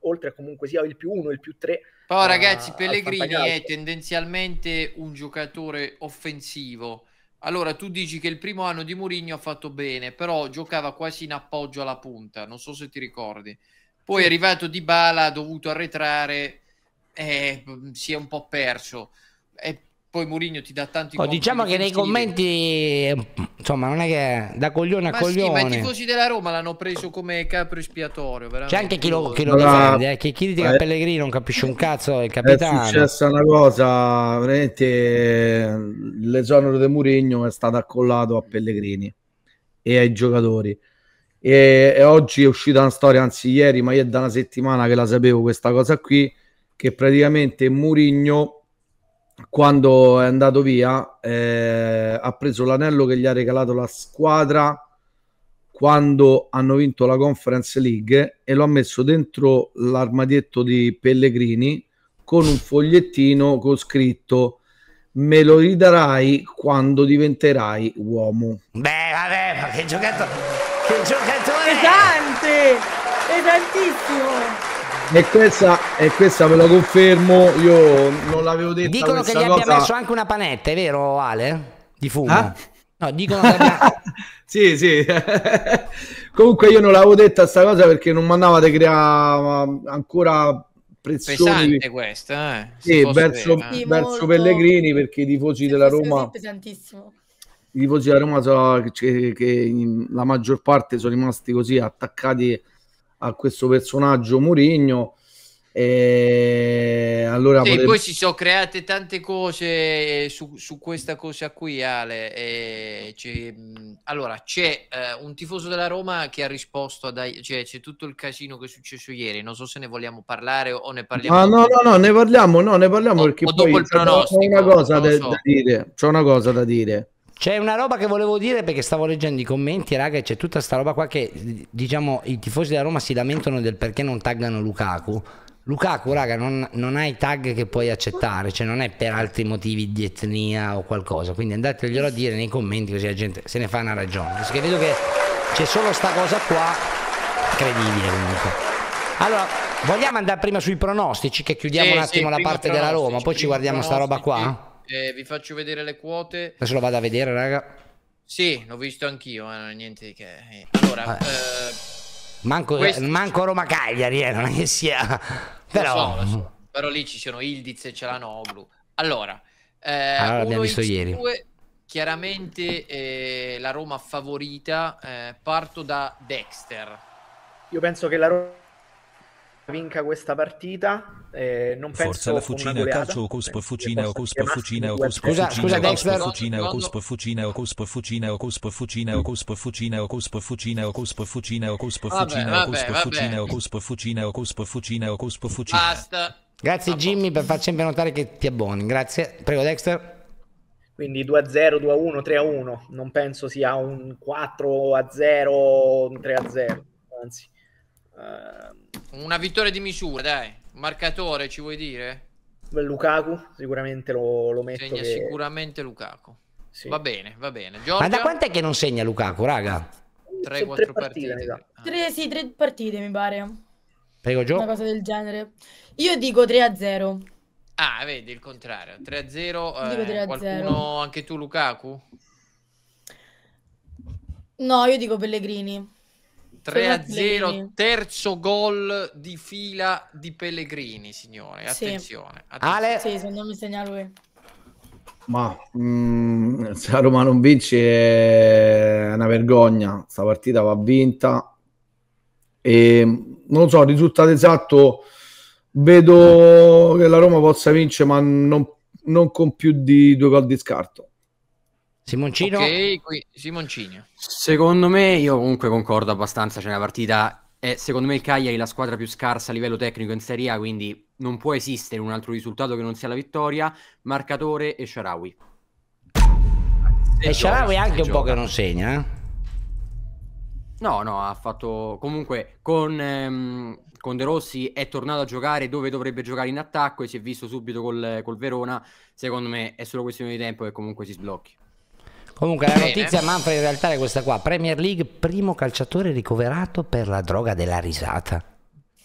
oltre comunque sia il più uno, il più tre. Poi a- ragazzi, Pellegrini è tendenzialmente un giocatore offensivo. Allora, tu dici che il primo anno di Mourinho ha fatto bene, però giocava quasi in appoggio alla punta, non so se ti ricordi. Poi è arrivato Dybala, ha dovuto arretrare e mm, si è un po' perso. E poi Mourinho ti dà tanti Oh, compiti diciamo che nei commenti, insomma, non è che da coglione a Ma sì, ma i coglione. tifosi della Roma l'hanno preso come capro espiatorio. C'è veramente. anche chi lo, chi lo Allora, difende, eh, chi critica eh, Pellegrini non capisce un cazzo, è il È capitano. successa una cosa, veramente l'esonero di Mourinho è stato accollato a Pellegrini e ai giocatori. E, e oggi è uscita una storia, anzi ieri, ma io è da una settimana che la sapevo questa cosa qui, che praticamente Mourinho quando è andato via eh, ha preso l'anello che gli ha regalato la squadra quando hanno vinto la Conference League e lo ha messo dentro l'armadietto di Pellegrini con un fogliettino con scritto me lo ridarai quando diventerai uomo. Beh, vabbè, ma che giocatore, che giocatore è? Pesante! Pesantissimo! E questa, e questa ve lo confermo, io non l'avevo detta Dicono che gli abbia cosa. messo anche una panetta, è vero Ale? Di fumo. Ah? No, dicono che abbia... *laughs* Sì, sì. *laughs* Comunque io non l'avevo detta sta cosa perché non mandava di creare ancora pressioni Pesante questa, eh. se sì, verso, eh. Sì, verso molto. Pellegrini perché i tifosi della Roma pesantissimo. i tifosi della Roma so che, che in- la maggior parte sono rimasti così attaccati a questo personaggio Mourinho e allora Sì, potrebbe- poi si sono create tante cose su, su questa cosa qui, Ale. e c'è, allora, c'è eh, un tifoso della Roma che ha risposto a dai, cioè, c'è tutto il casino che è successo ieri. Non so se ne vogliamo parlare o ne parliamo. Ah, no, no, no, ne parliamo, no, ne parliamo perché o poi dopo il pronostico, una cosa da, so. da dire, c'ho una cosa da dire. C'è una roba che volevo dire perché stavo leggendo i commenti, raga, e c'è tutta sta roba qua che, diciamo, i tifosi della Roma si lamentano del perché non taggano Lukaku. Lukaku, raga, non, non ha i tag che puoi accettare, cioè non è per altri motivi di etnia o qualcosa, quindi andateglielo a dire nei commenti così la gente se ne fa una ragione. Perché vedo che c'è solo sta cosa qua, credibile comunque. Allora, vogliamo andare prima sui pronostici che chiudiamo Sì, un attimo sì, la parte della Roma, poi ci guardiamo sta roba qua? Eh, vi faccio vedere le quote. Adesso lo vado a vedere, raga. Sì, l'ho visto anch'io, eh, non è niente di che. Allora, eh, Manco, manco Roma Cagliari, eh, non è che sia. *laughs* Però. Lo so, lo so. Però lì ci sono Ildiz e Celanoglu. Allora, eh, Allora, l'abbiamo visto 1x2, ieri. Chiaramente eh, la Roma favorita. eh, parto da Dexter. Io penso che la Roma vinca questa partita. eh, non penso Forza la con una fucina, calcio, cuspo, fucina, posso cuspo, fucina, massimo cuspo, 2-0. Scusa, fucina, scusa, cuspo, fucina, cuspo, fucina, cuspo, fucina, cuspo, fucina, cuspo, fucina, cuspo, fucina, cuspo, fucina, cuspo, Vabbè, fucina, vabbè, cuspo, fucina, cuspo, fucina, cuspo, fucina, cuspo, fucina. Basta. Grazie Jimmy per far sempre notare che ti abboni. Grazie. Prego Dexter. Quindi 2-0, 2-1, 3-1. Non penso sia un 4-0, un 3-0. Anzi, ehm, Una vittoria di misura, dai. Marcatore, ci vuoi dire? Lukaku sicuramente lo, lo metto. Segna che- sicuramente Lukaku. Sì. Va bene, va bene. Ma Giorgia, da quant'è che non segna Lukaku, raga? 3-4 partite. Tre, sì, tre partite mi pare. Prego Una Gio. cosa del genere. Io dico 3 a 0. Ah, vedi il contrario. 3-0. Dico eh, 3 a qualcuno, anche tu Lukaku? No, io dico Pellegrini. 3 Pellegrini. 0, terzo gol di fila di Pellegrini, signore. Sì. Attenzione. Ale? Sì, secondo me segna lui. Ma mm, se la Roma non vince è una vergogna. Sta partita va vinta. E non lo so, il risultato esatto. Vedo che la Roma possa vincere, ma non, non con più di due gol di scarto. Simoncino? Ok, qui Simoncino. Secondo me, io comunque concordo abbastanza. C'è una partita. È secondo me il Cagliari la squadra più scarsa a livello tecnico in Serie A, quindi non può esistere un altro risultato che non sia la vittoria. Marcatore e Sharawi. E Sharawi anche un po' gioca. che non segna, eh? No, no, ha fatto comunque con, ehm, con De Rossi è tornato a giocare dove dovrebbe giocare in attacco e si è visto subito col, col Verona. Secondo me è solo questione di tempo che comunque si sblocchi. Comunque la Bene. notizia Manfred in realtà è questa qua. Premier League, primo calciatore ricoverato per la droga della risata.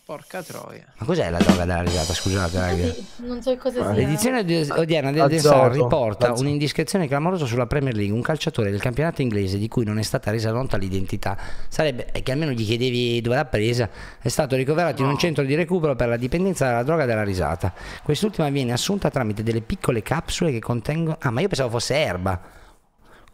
Porca troia. Ma cos'è la droga della risata? Scusate, ragazzi. Non so cosa sia. L'edizione di- odierna del The. Sun riporta un'indiscrezione clamorosa sulla Premier League. Un calciatore del campionato inglese di cui non è stata resa nota l'identità, sarebbe eh, che almeno gli chiedevi dove l'ha presa, è stato ricoverato in un centro di recupero per la dipendenza dalla droga della risata. Quest'ultima viene assunta tramite delle piccole capsule che contengono... Ah, ma io pensavo fosse erba.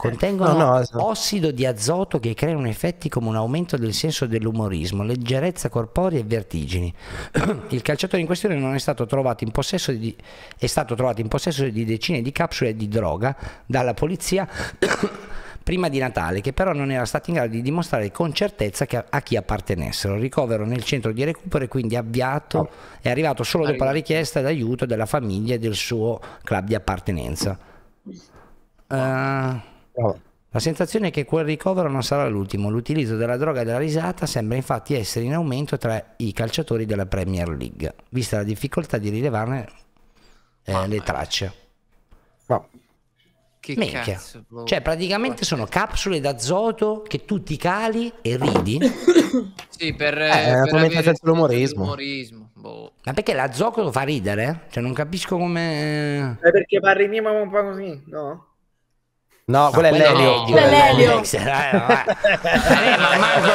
Contengono no, no, ossido di azoto che creano effetti come un aumento del senso dell'umorismo, leggerezza corporea e vertigini. *clears throat* Il calciatore in questione non è stato trovato in possesso di, è stato trovato in possesso di decine di capsule di droga dalla polizia *clears throat* prima di Natale, che però non era stato in grado di dimostrare con certezza che a, a chi appartenessero. Il ricovero nel centro di recupero è quindi avviato, è arrivato solo dopo la richiesta d'aiuto della famiglia e del suo club di appartenenza. Eh, la sensazione è che quel ricovero non sarà l'ultimo. L'utilizzo della droga della risata sembra infatti essere in aumento tra i calciatori della Premier League, vista la difficoltà di rilevarne eh, le tracce. Che Minchia. cazzo. boh. Cioè, praticamente sono capsule d'azoto che tu ti cali e ridi. *coughs* Sì, per, Eh, per naturalmente avere l'umorismo. l'umorismo. Boh. Ma perché l'azoto fa ridere? Cioè, non capisco come. Eh, perché parli un po' così, no? No, quello è quello è l'elio. l'elio, quello è l'elio. Eh, vabbè. Eh, *laughs* ma Marco,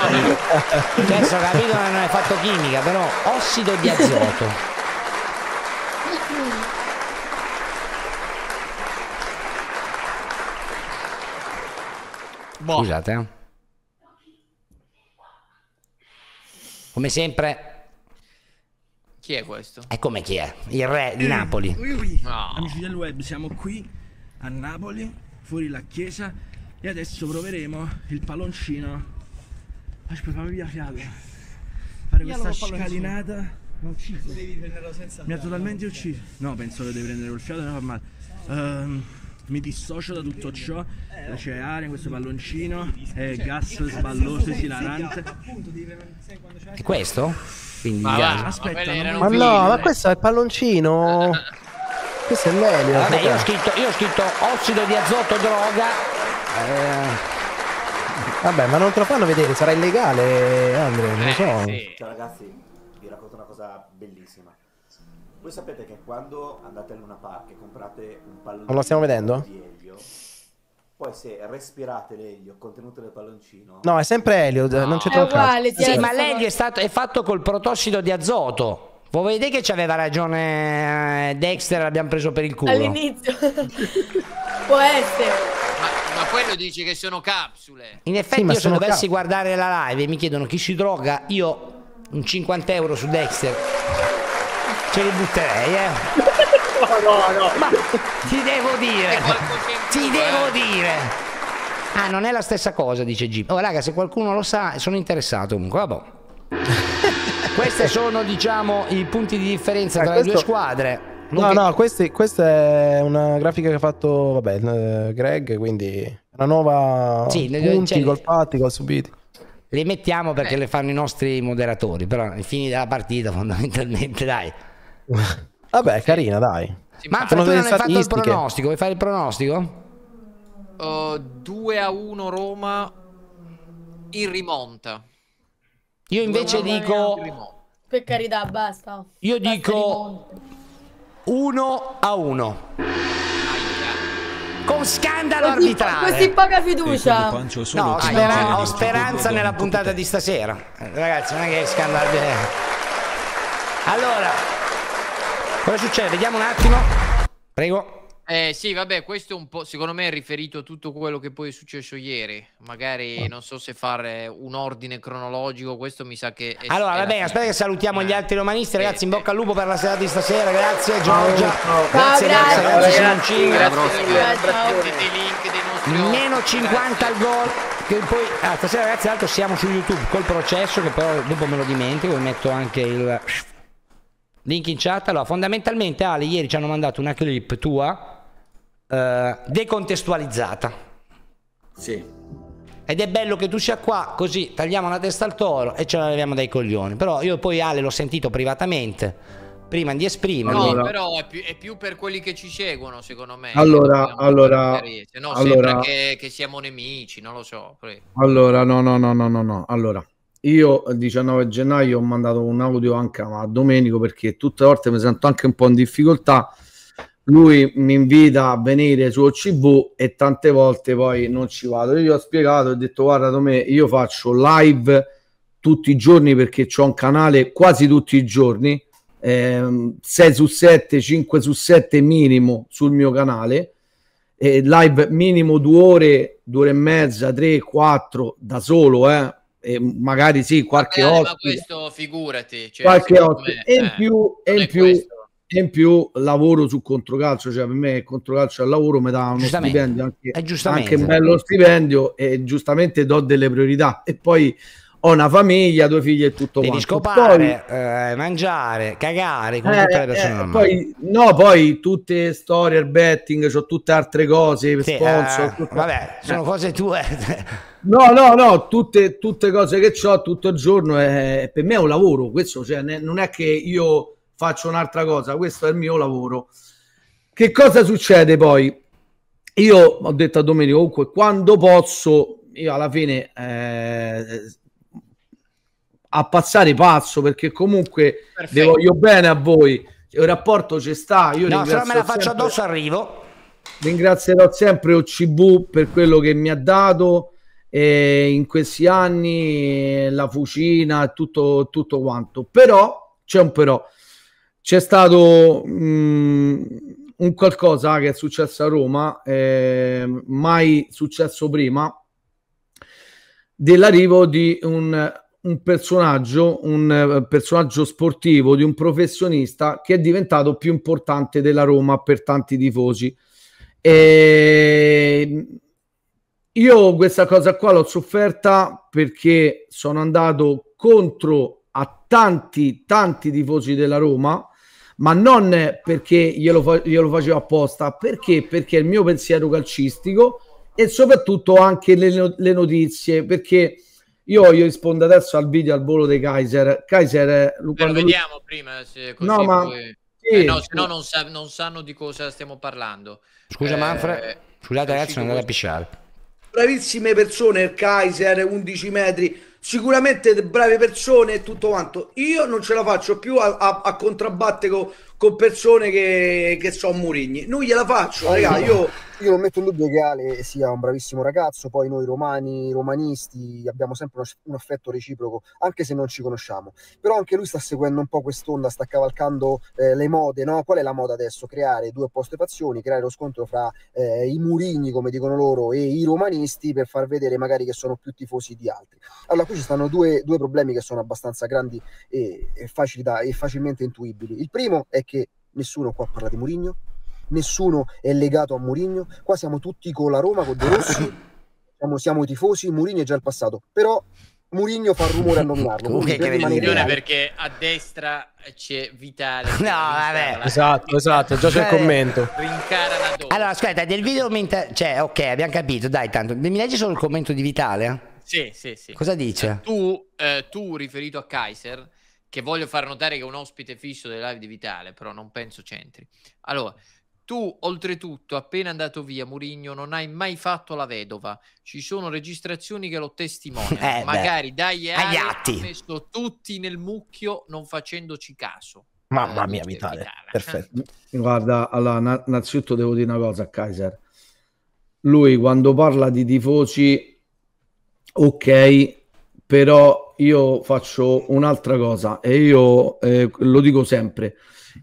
adesso ho capito che non hai fatto chimica, però ossido di azoto. Scusate, eh. Come sempre, Chi è questo? è come chi è? Il re di Napoli. No. Amici del web, siamo qui a Napoli, fuori la chiesa e adesso proveremo il palloncino. Aspetta, fammi via fiato. Fare Io questa scalinata. Mi ha ucciso. Devi prenderlo senza Mi ha fiato. totalmente ucciso. No, penso che devi prendere col fiato e non fa male. Ehm, mi dissocio da tutto ciò. C'è aria in questo palloncino, è gas sballoso, esilarante. È questo? Quindi Ma il va, aspetta, Ma mi- no, ma questo è il palloncino. *laughs* Questo è l'elio. Vabbè, io ho scritto, io ho scritto ossido di azoto droga. Eh, Vabbè, ma non te lo fanno vedere, sarà illegale, Andre, non lo so. Ciao ragazzi, vi cosa bellissima. Voi sapete che quando andate al Luna Park e comprate un palloncino Non lo stiamo vedendo? di elio, poi se respirate l'elio contenuto nel palloncino, No, è sempre Elio, non c'è È troppo Sì, ma l'elio è, stato, è fatto col protossido di azoto. Voi vedete che c'aveva ragione eh, Dexter, l'abbiamo preso per il culo. All'inizio. *laughs* Può essere. Ma, ma quello dice che sono capsule. In effetti Sì, io se dovessi cap- guardare la live e mi chiedono chi si droga, io un 50 euro su Dexter ce li butterei, eh. *laughs* No, no, no. Ma ti devo dire, ti devo dire. Ah, non è la stessa cosa, dice Jeep. Oh, raga, se qualcuno lo sa, sono interessato comunque. Vabbè. Questi sono, diciamo, i punti di differenza Eh, tra le due questo- squadre. No, Luca- no, questi- questa è una grafica che ha fatto, vabbè, eh, Greg, quindi una nuova Sì, le- punti, cioè- gol fatti, gol subiti. Le mettiamo perché le fanno i nostri moderatori, però ai fini della partita *laughs* fondamentalmente, dai. Vabbè, carina, dai. Sono tu non hai fatto il pronostico, vuoi fare il pronostico? Uh, 2 a 1 Roma in rimonta. Io invece dico Per carità, basta. Io Basta dico 1 a 1. Con scandalo Così, arbitrale. così poca fiducia. No, ho, spera- ho speranza nella puntata di stasera. Ragazzi, non è che scandalo. eh. Allora, cosa succede? Vediamo un attimo. Prego. Eh sì, vabbè, questo è un po', secondo me è riferito a tutto quello che poi è successo ieri. Magari non so se fare un ordine cronologico, questo mi sa che... È, Allora, va bene, aspetta che salutiamo gli altri romanisti. Ragazzi, in bocca al lupo per la serata di stasera. Grazie, Giorgia. ciao. Grazie, Ciao, grazie, grazie. grazie, Simoncini. Grazie dei link, dei nostri Meno 50 al gol. Che poi, ah, stasera ragazzi, tra l'altro siamo su YouTube col processo, che però dopo me lo dimentico, vi metto anche il link in chat. Allora, fondamentalmente Ale ieri ci hanno mandato una clip tua eh, decontestualizzata. Sì. Ed è bello che tu sia qua, così tagliamo la testa al toro e ce la leviamo dai coglioni. Però io poi Ale l'ho sentito privatamente, prima di esprimermi. No, però è più, è più per quelli che ci seguono, secondo me. Allora, allora, no allora- sembra che, che siamo nemici, non lo so. prego. Allora, no, no, no, no, no, no. Allora, io il 19 gennaio ho mandato un audio anche a Domenico perché tutte le volte mi sento anche un po' in difficoltà. Lui mi invita a venire su OCV e tante volte poi non ci vado. Io gli ho spiegato, ho detto guarda Tome, io faccio live tutti i giorni perché ho un canale quasi tutti i giorni, ehm, 6 su 7, 5 su 7 minimo sul mio canale eh, live minimo due ore, due ore e mezza, tre, quattro da solo, eh. E magari sì, qualche Eh, ma ospite, questo figurati. Cioè, qualche ospite. me, E in eh, più, e in più, questo. E in più lavoro su controcalcio, cioè per me controcalcio al lavoro mi dà uno stipendio anche, Eh, anche un bello stipendio e giustamente do delle priorità. E poi ho una famiglia, due figli e tutto Devi quanto. scopare, eh, mangiare, cagare come Eh, tutte le persone eh, poi, no, poi tutte storie, il betting, c'ho tutte altre cose, Sì, sponsor. eh, vabbè, sono eh. cose tue. No, no, no, tutte, tutte cose che ho tutto il giorno è, per me è un lavoro, questo cioè, ne- non è che io faccio un'altra cosa, questo è il mio lavoro. Che cosa succede poi? Io ho detto a Domenico, comunque, quando posso, io alla fine eh, a passare pazzo, perché comunque vi voglio bene a voi, il rapporto ci sta, io No, se me la faccio sempre- addosso arrivo. Ringrazierò sempre OCV per quello che mi ha dato eh, in questi anni, la fucina tutto, tutto quanto. Però c'è un però. C'è stato mm, un qualcosa che è successo a Roma, eh, mai successo prima, dell'arrivo di un, un personaggio, un eh, personaggio sportivo, di un professionista che è diventato più importante della Roma per tanti tifosi. E io questa cosa qua l'ho sofferta perché sono andato contro a tanti, tanti tifosi della Roma, ma non perché glielo, fa- glielo facevo apposta, perché? Perché è il mio pensiero calcistico e soprattutto anche le, no- le notizie, perché io, io rispondo adesso al video al volo dei Kaiser. Kaiser, lo quando lui- vediamo prima, se così No, ma- poi- sì, Eh, no, se sì. no non, sa- non sanno di cosa stiamo parlando. Scusa Eh, Manfred, scusate è ragazzi, non andate a pisciare. bravissime persone, il Kaiser, 11 metri, sicuramente brave persone e tutto quanto. Io non ce la faccio più a, a, a contrabbattere co- con persone che, che sono Murigni. Non gliela faccio, raga. Io Io non metto in dubbio che Ale sia un bravissimo ragazzo, poi noi romani, romanisti abbiamo sempre uno- un affetto reciproco, anche se non ci conosciamo. Però anche lui sta seguendo un po' quest'onda, sta cavalcando eh, le mode, no? Qual è la moda adesso? Creare due opposte fazioni, creare lo scontro fra eh, i murigni, come dicono loro, e i romanisti per far vedere magari che sono più tifosi di altri. Allora, qui ci stanno due, due problemi che sono abbastanza grandi e, e facili da- e facilmente intuibili. Il primo è che nessuno qua parla di Murigno, nessuno è legato a Mourinho. Qua siamo tutti con la Roma, con De Rossi, *laughs* siamo, siamo i tifosi. Mourinho è già il passato, però Mourinho fa rumore a nominarlo. Attenzione reali- perché a destra c'è Vitale. No, vabbè. Esatto, esatto, già c'è il commento. Rincara la dose. Allora, aspetta, del video mi inter- Cioè, ok, abbiamo capito, dai, tanto. Mi leggi solo il commento di Vitale? Sì, sì, sì. Cosa dice? Tu, eh, tu, riferito a Kaiser, che voglio far notare che è un ospite fisso delle live di Vitale, però non penso c'entri. Allora, tu, oltretutto, appena andato via Murigno, non hai mai fatto la vedova. Ci sono registrazioni che lo testimoniano. *laughs* Eh. Magari dai Agli Ale atti. ha messo tutti nel mucchio non facendoci caso. Mamma mia, Vitale. Perfetto. Guarda, allora, na- innanzitutto devo dire una cosa a Kaiser. Lui quando parla di tifosi, ok, però io faccio un'altra cosa e io eh, lo dico sempre.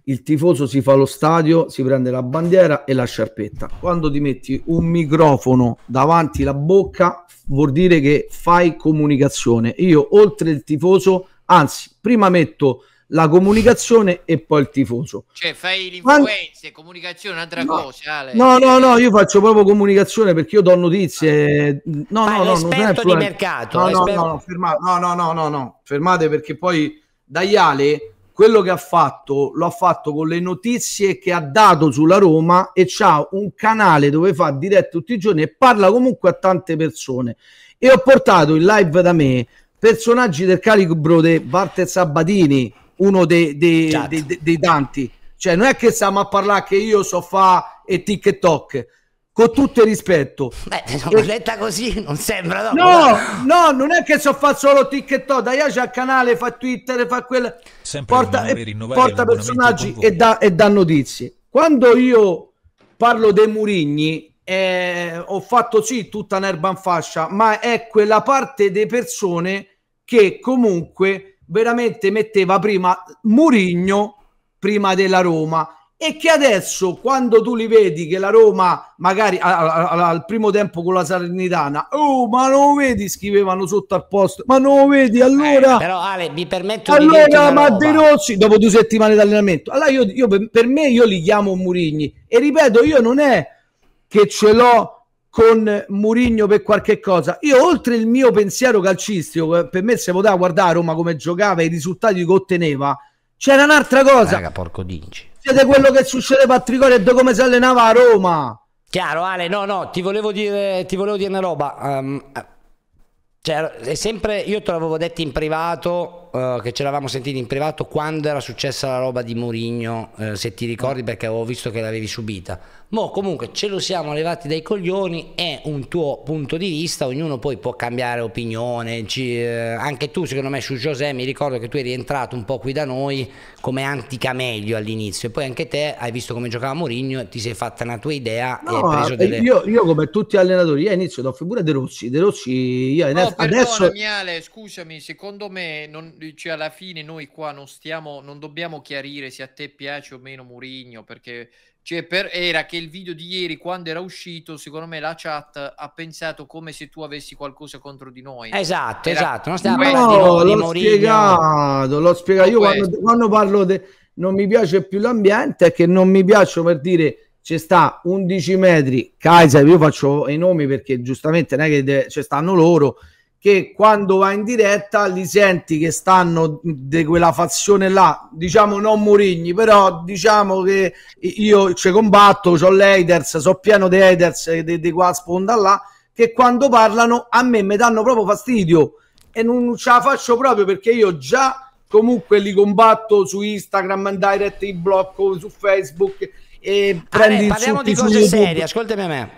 Il tifoso si fa allo stadio, si prende la bandiera e la sciarpetta. Quando ti metti un microfono davanti la bocca, vuol dire che fai comunicazione. Io, oltre il tifoso, anzi, prima metto la comunicazione e poi il tifoso. Cioè, fai l'influenza, comunicazione, un'altra cosa, Ale. No, no, no, io faccio proprio comunicazione perché io do notizie. No, no, no, non è di mercato, No, no, no, no, fermate, no, no, no, no, no, fermate perché poi Daiale quello che ha fatto lo ha fatto con le notizie che ha dato sulla Roma e c'ha un canale dove fa diretta tutti i giorni e parla comunque a tante persone. E ho portato in live da me personaggi del calibro di Walter Sabatini, uno dei, dei- dei- dei- dei tanti. Cioè, non è che stiamo a parlare che io so fa e TikTok, con tutto il rispetto. Beh, insomma, letta così non sembra dopo, No, no, non è che so fa solo TikTok, dai, c'è il canale, fa Twitter, fa quel Sempre porta, onore e porta personaggi e dà, e dà notizie. Quando io parlo dei Murigni, eh, ho fatto sì tutta un'erba in fascia, ma è quella parte delle persone che comunque veramente metteva prima Murigno prima della Roma. E che adesso quando tu li vedi che la Roma magari al primo tempo con la Salernitana oh ma non lo vedi? scrivevano sotto al posto ma non lo vedi allora? Eh, Però Ale, mi permetto di dirti allora ma. De Rossi dopo due settimane di allenamento allora io, io per, per me io li chiamo Murigni. E ripeto io non è che ce l'ho con Murigno per qualche cosa io oltre il mio pensiero calcistico eh, per me se poteva guardare Roma come giocava e i risultati che otteneva c'era un'altra cosa Raga, porco dinci. siete quello che succedeva a Trigoria e da come si allenava a Roma Chiaro, Ale, no, no, ti volevo dire, ti volevo dire una roba. eh, cioè, è sempre, io te l'avevo detto in privato, eh, che ce l'avevamo sentito in privato quando era successa la roba di Mourinho, eh, se ti ricordi, perché avevo visto che l'avevi subita. Mo comunque ce lo siamo levati dai coglioni, è un tuo punto di vista, ognuno poi può cambiare opinione, ci- eh, anche tu secondo me su José mi ricordo che tu eri entrato un po' qui da noi come anticameglio all'inizio e poi anche te hai visto come giocava Mourinho e ti sei fatta una tua idea e No, hai preso eh, delle... io, io come tutti gli allenatori io inizio da pure De Rossi De Rossi io No, adesso perdonami Ale, scusami, secondo me non, cioè, alla fine noi qua non stiamo, non dobbiamo chiarire se a te piace o meno Murigno, perché cioè, per- era che il video di ieri quando era uscito, secondo me la chat ha pensato come se tu avessi qualcosa contro di noi. Esatto, Era esatto, non stiamo parlando di, No, di l'ho Mourinho. spiegato, l'ho spiegato. Io No, quando, quando parlo de, non mi piace più l'ambiente è che non mi piace per dire ci sta 11 metri Kaiser, io faccio i nomi perché giustamente non è che de- ci stanno loro che quando va in diretta li senti che stanno di quella fazione là, diciamo non Murigni, però diciamo che io ci combatto, ho l'haters, so pieno di haters e di, qua sponda là, che quando parlano a me mi danno proprio fastidio e non ce la faccio proprio perché io già comunque li combatto su Instagram, in direct, in blocco, su Facebook e prendi Ale, parliamo di cose serie, ascoltami a me.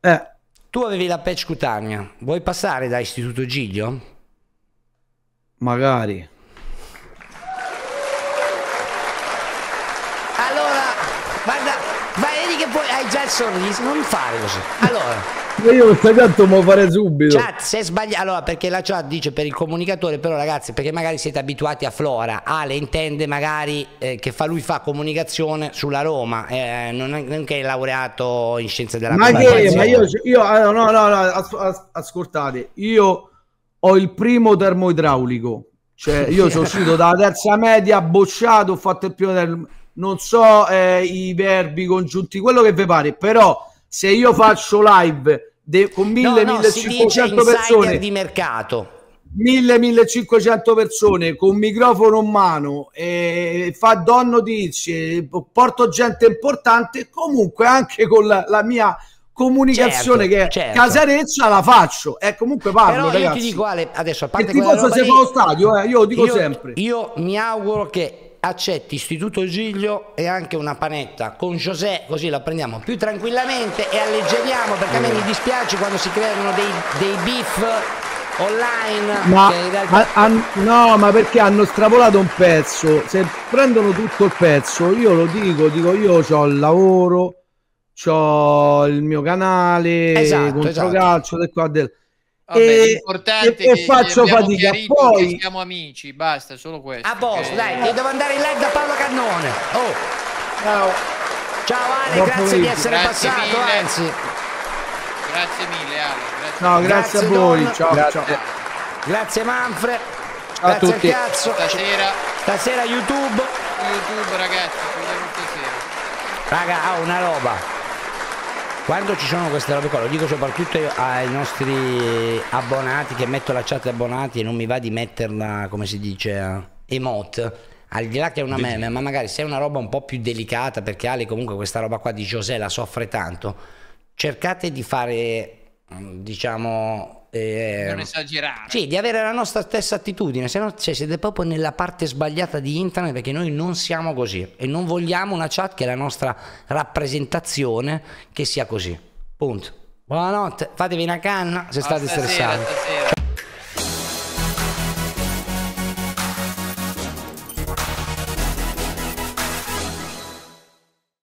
Eh. Tu avevi la patch cutanea, vuoi passare da Istituto Giglio? Magari. Allora, guarda, vai, vedi che poi hai già il sorriso, non fare così. Allora, Ma io questo canto me lo farei subito. chat, se sbaglia, allora perché la chat dice per il comunicatore, però ragazzi, perché magari siete abituati a Flora, Ale intende magari eh, che fa, lui fa comunicazione sulla Roma, eh, non, è, non che è laureato in scienze della Ma che? Ma io, io ah, no, no, no, as- as- ascoltate, io ho il primo termoidraulico, cioè io sono *laughs* uscito dalla terza media, bocciato, ho fatto il primo termo, non so eh, i verbi congiunti, quello che vi pare, però se io faccio live de- con 1000 no, no, si dice 1500 insider persone di mercato. 1000-1500 persone con microfono in mano e fa do notizie, porto gente importante, comunque anche con la, la mia comunicazione Certo, che certo. Casarezza la faccio e comunque parlo Però io ragazzi. ti dico Ale, adesso a parte tifoso roba se fa lo stadio, eh, io lo dico io- sempre. Io mi auguro che accetti Istituto Giglio e anche una panetta con José, così la prendiamo più tranquillamente e alleggeriamo perché a me mi dispiace quando si creano dei, dei beef online Ma, realtà- ma- han- no, ma perché hanno strapolato un pezzo? Se prendono tutto il pezzo, io lo dico, dico io ho il lavoro, ho il mio canale, Esatto, contro esatto. calcio, del qua del... Vabbè, e, l'importante e- e che faccio fatica. Poi che siamo amici, basta, solo questo. a posto, che- dai, devo andare in live da Paolo Cannone. Oh. Ciao. Ciao Ale, Buon grazie di pomeriggio. essere Grazie passato, mille. anzi. Grazie mille, Ale. Grazie No, mille. grazie, a voi. Don. Ciao, Grazie. ciao. Grazie Manfred. Ciao a grazie tutti. al cazzo. Stasera, Stasera YouTube. YouTube, ragazzi, ci vediamo stasera. Raga, ha una roba. Quando ci sono queste robe qua, lo dico soprattutto ai nostri abbonati che metto la chat abbonati e non mi va di metterla, come si dice, eh, emote. Al di là che è una meme, ma magari se è una roba un po' più delicata, perché Ale comunque questa roba qua di José la soffre tanto, cercate di fare, mm, diciamo... eh, Non esagerare. sì, di avere la nostra stessa attitudine, se no cioè, siete proprio nella parte sbagliata di internet perché noi non siamo così e non vogliamo una chat che è la nostra rappresentazione che sia così. Punto. Buonanotte, fatevi una canna se state stressati.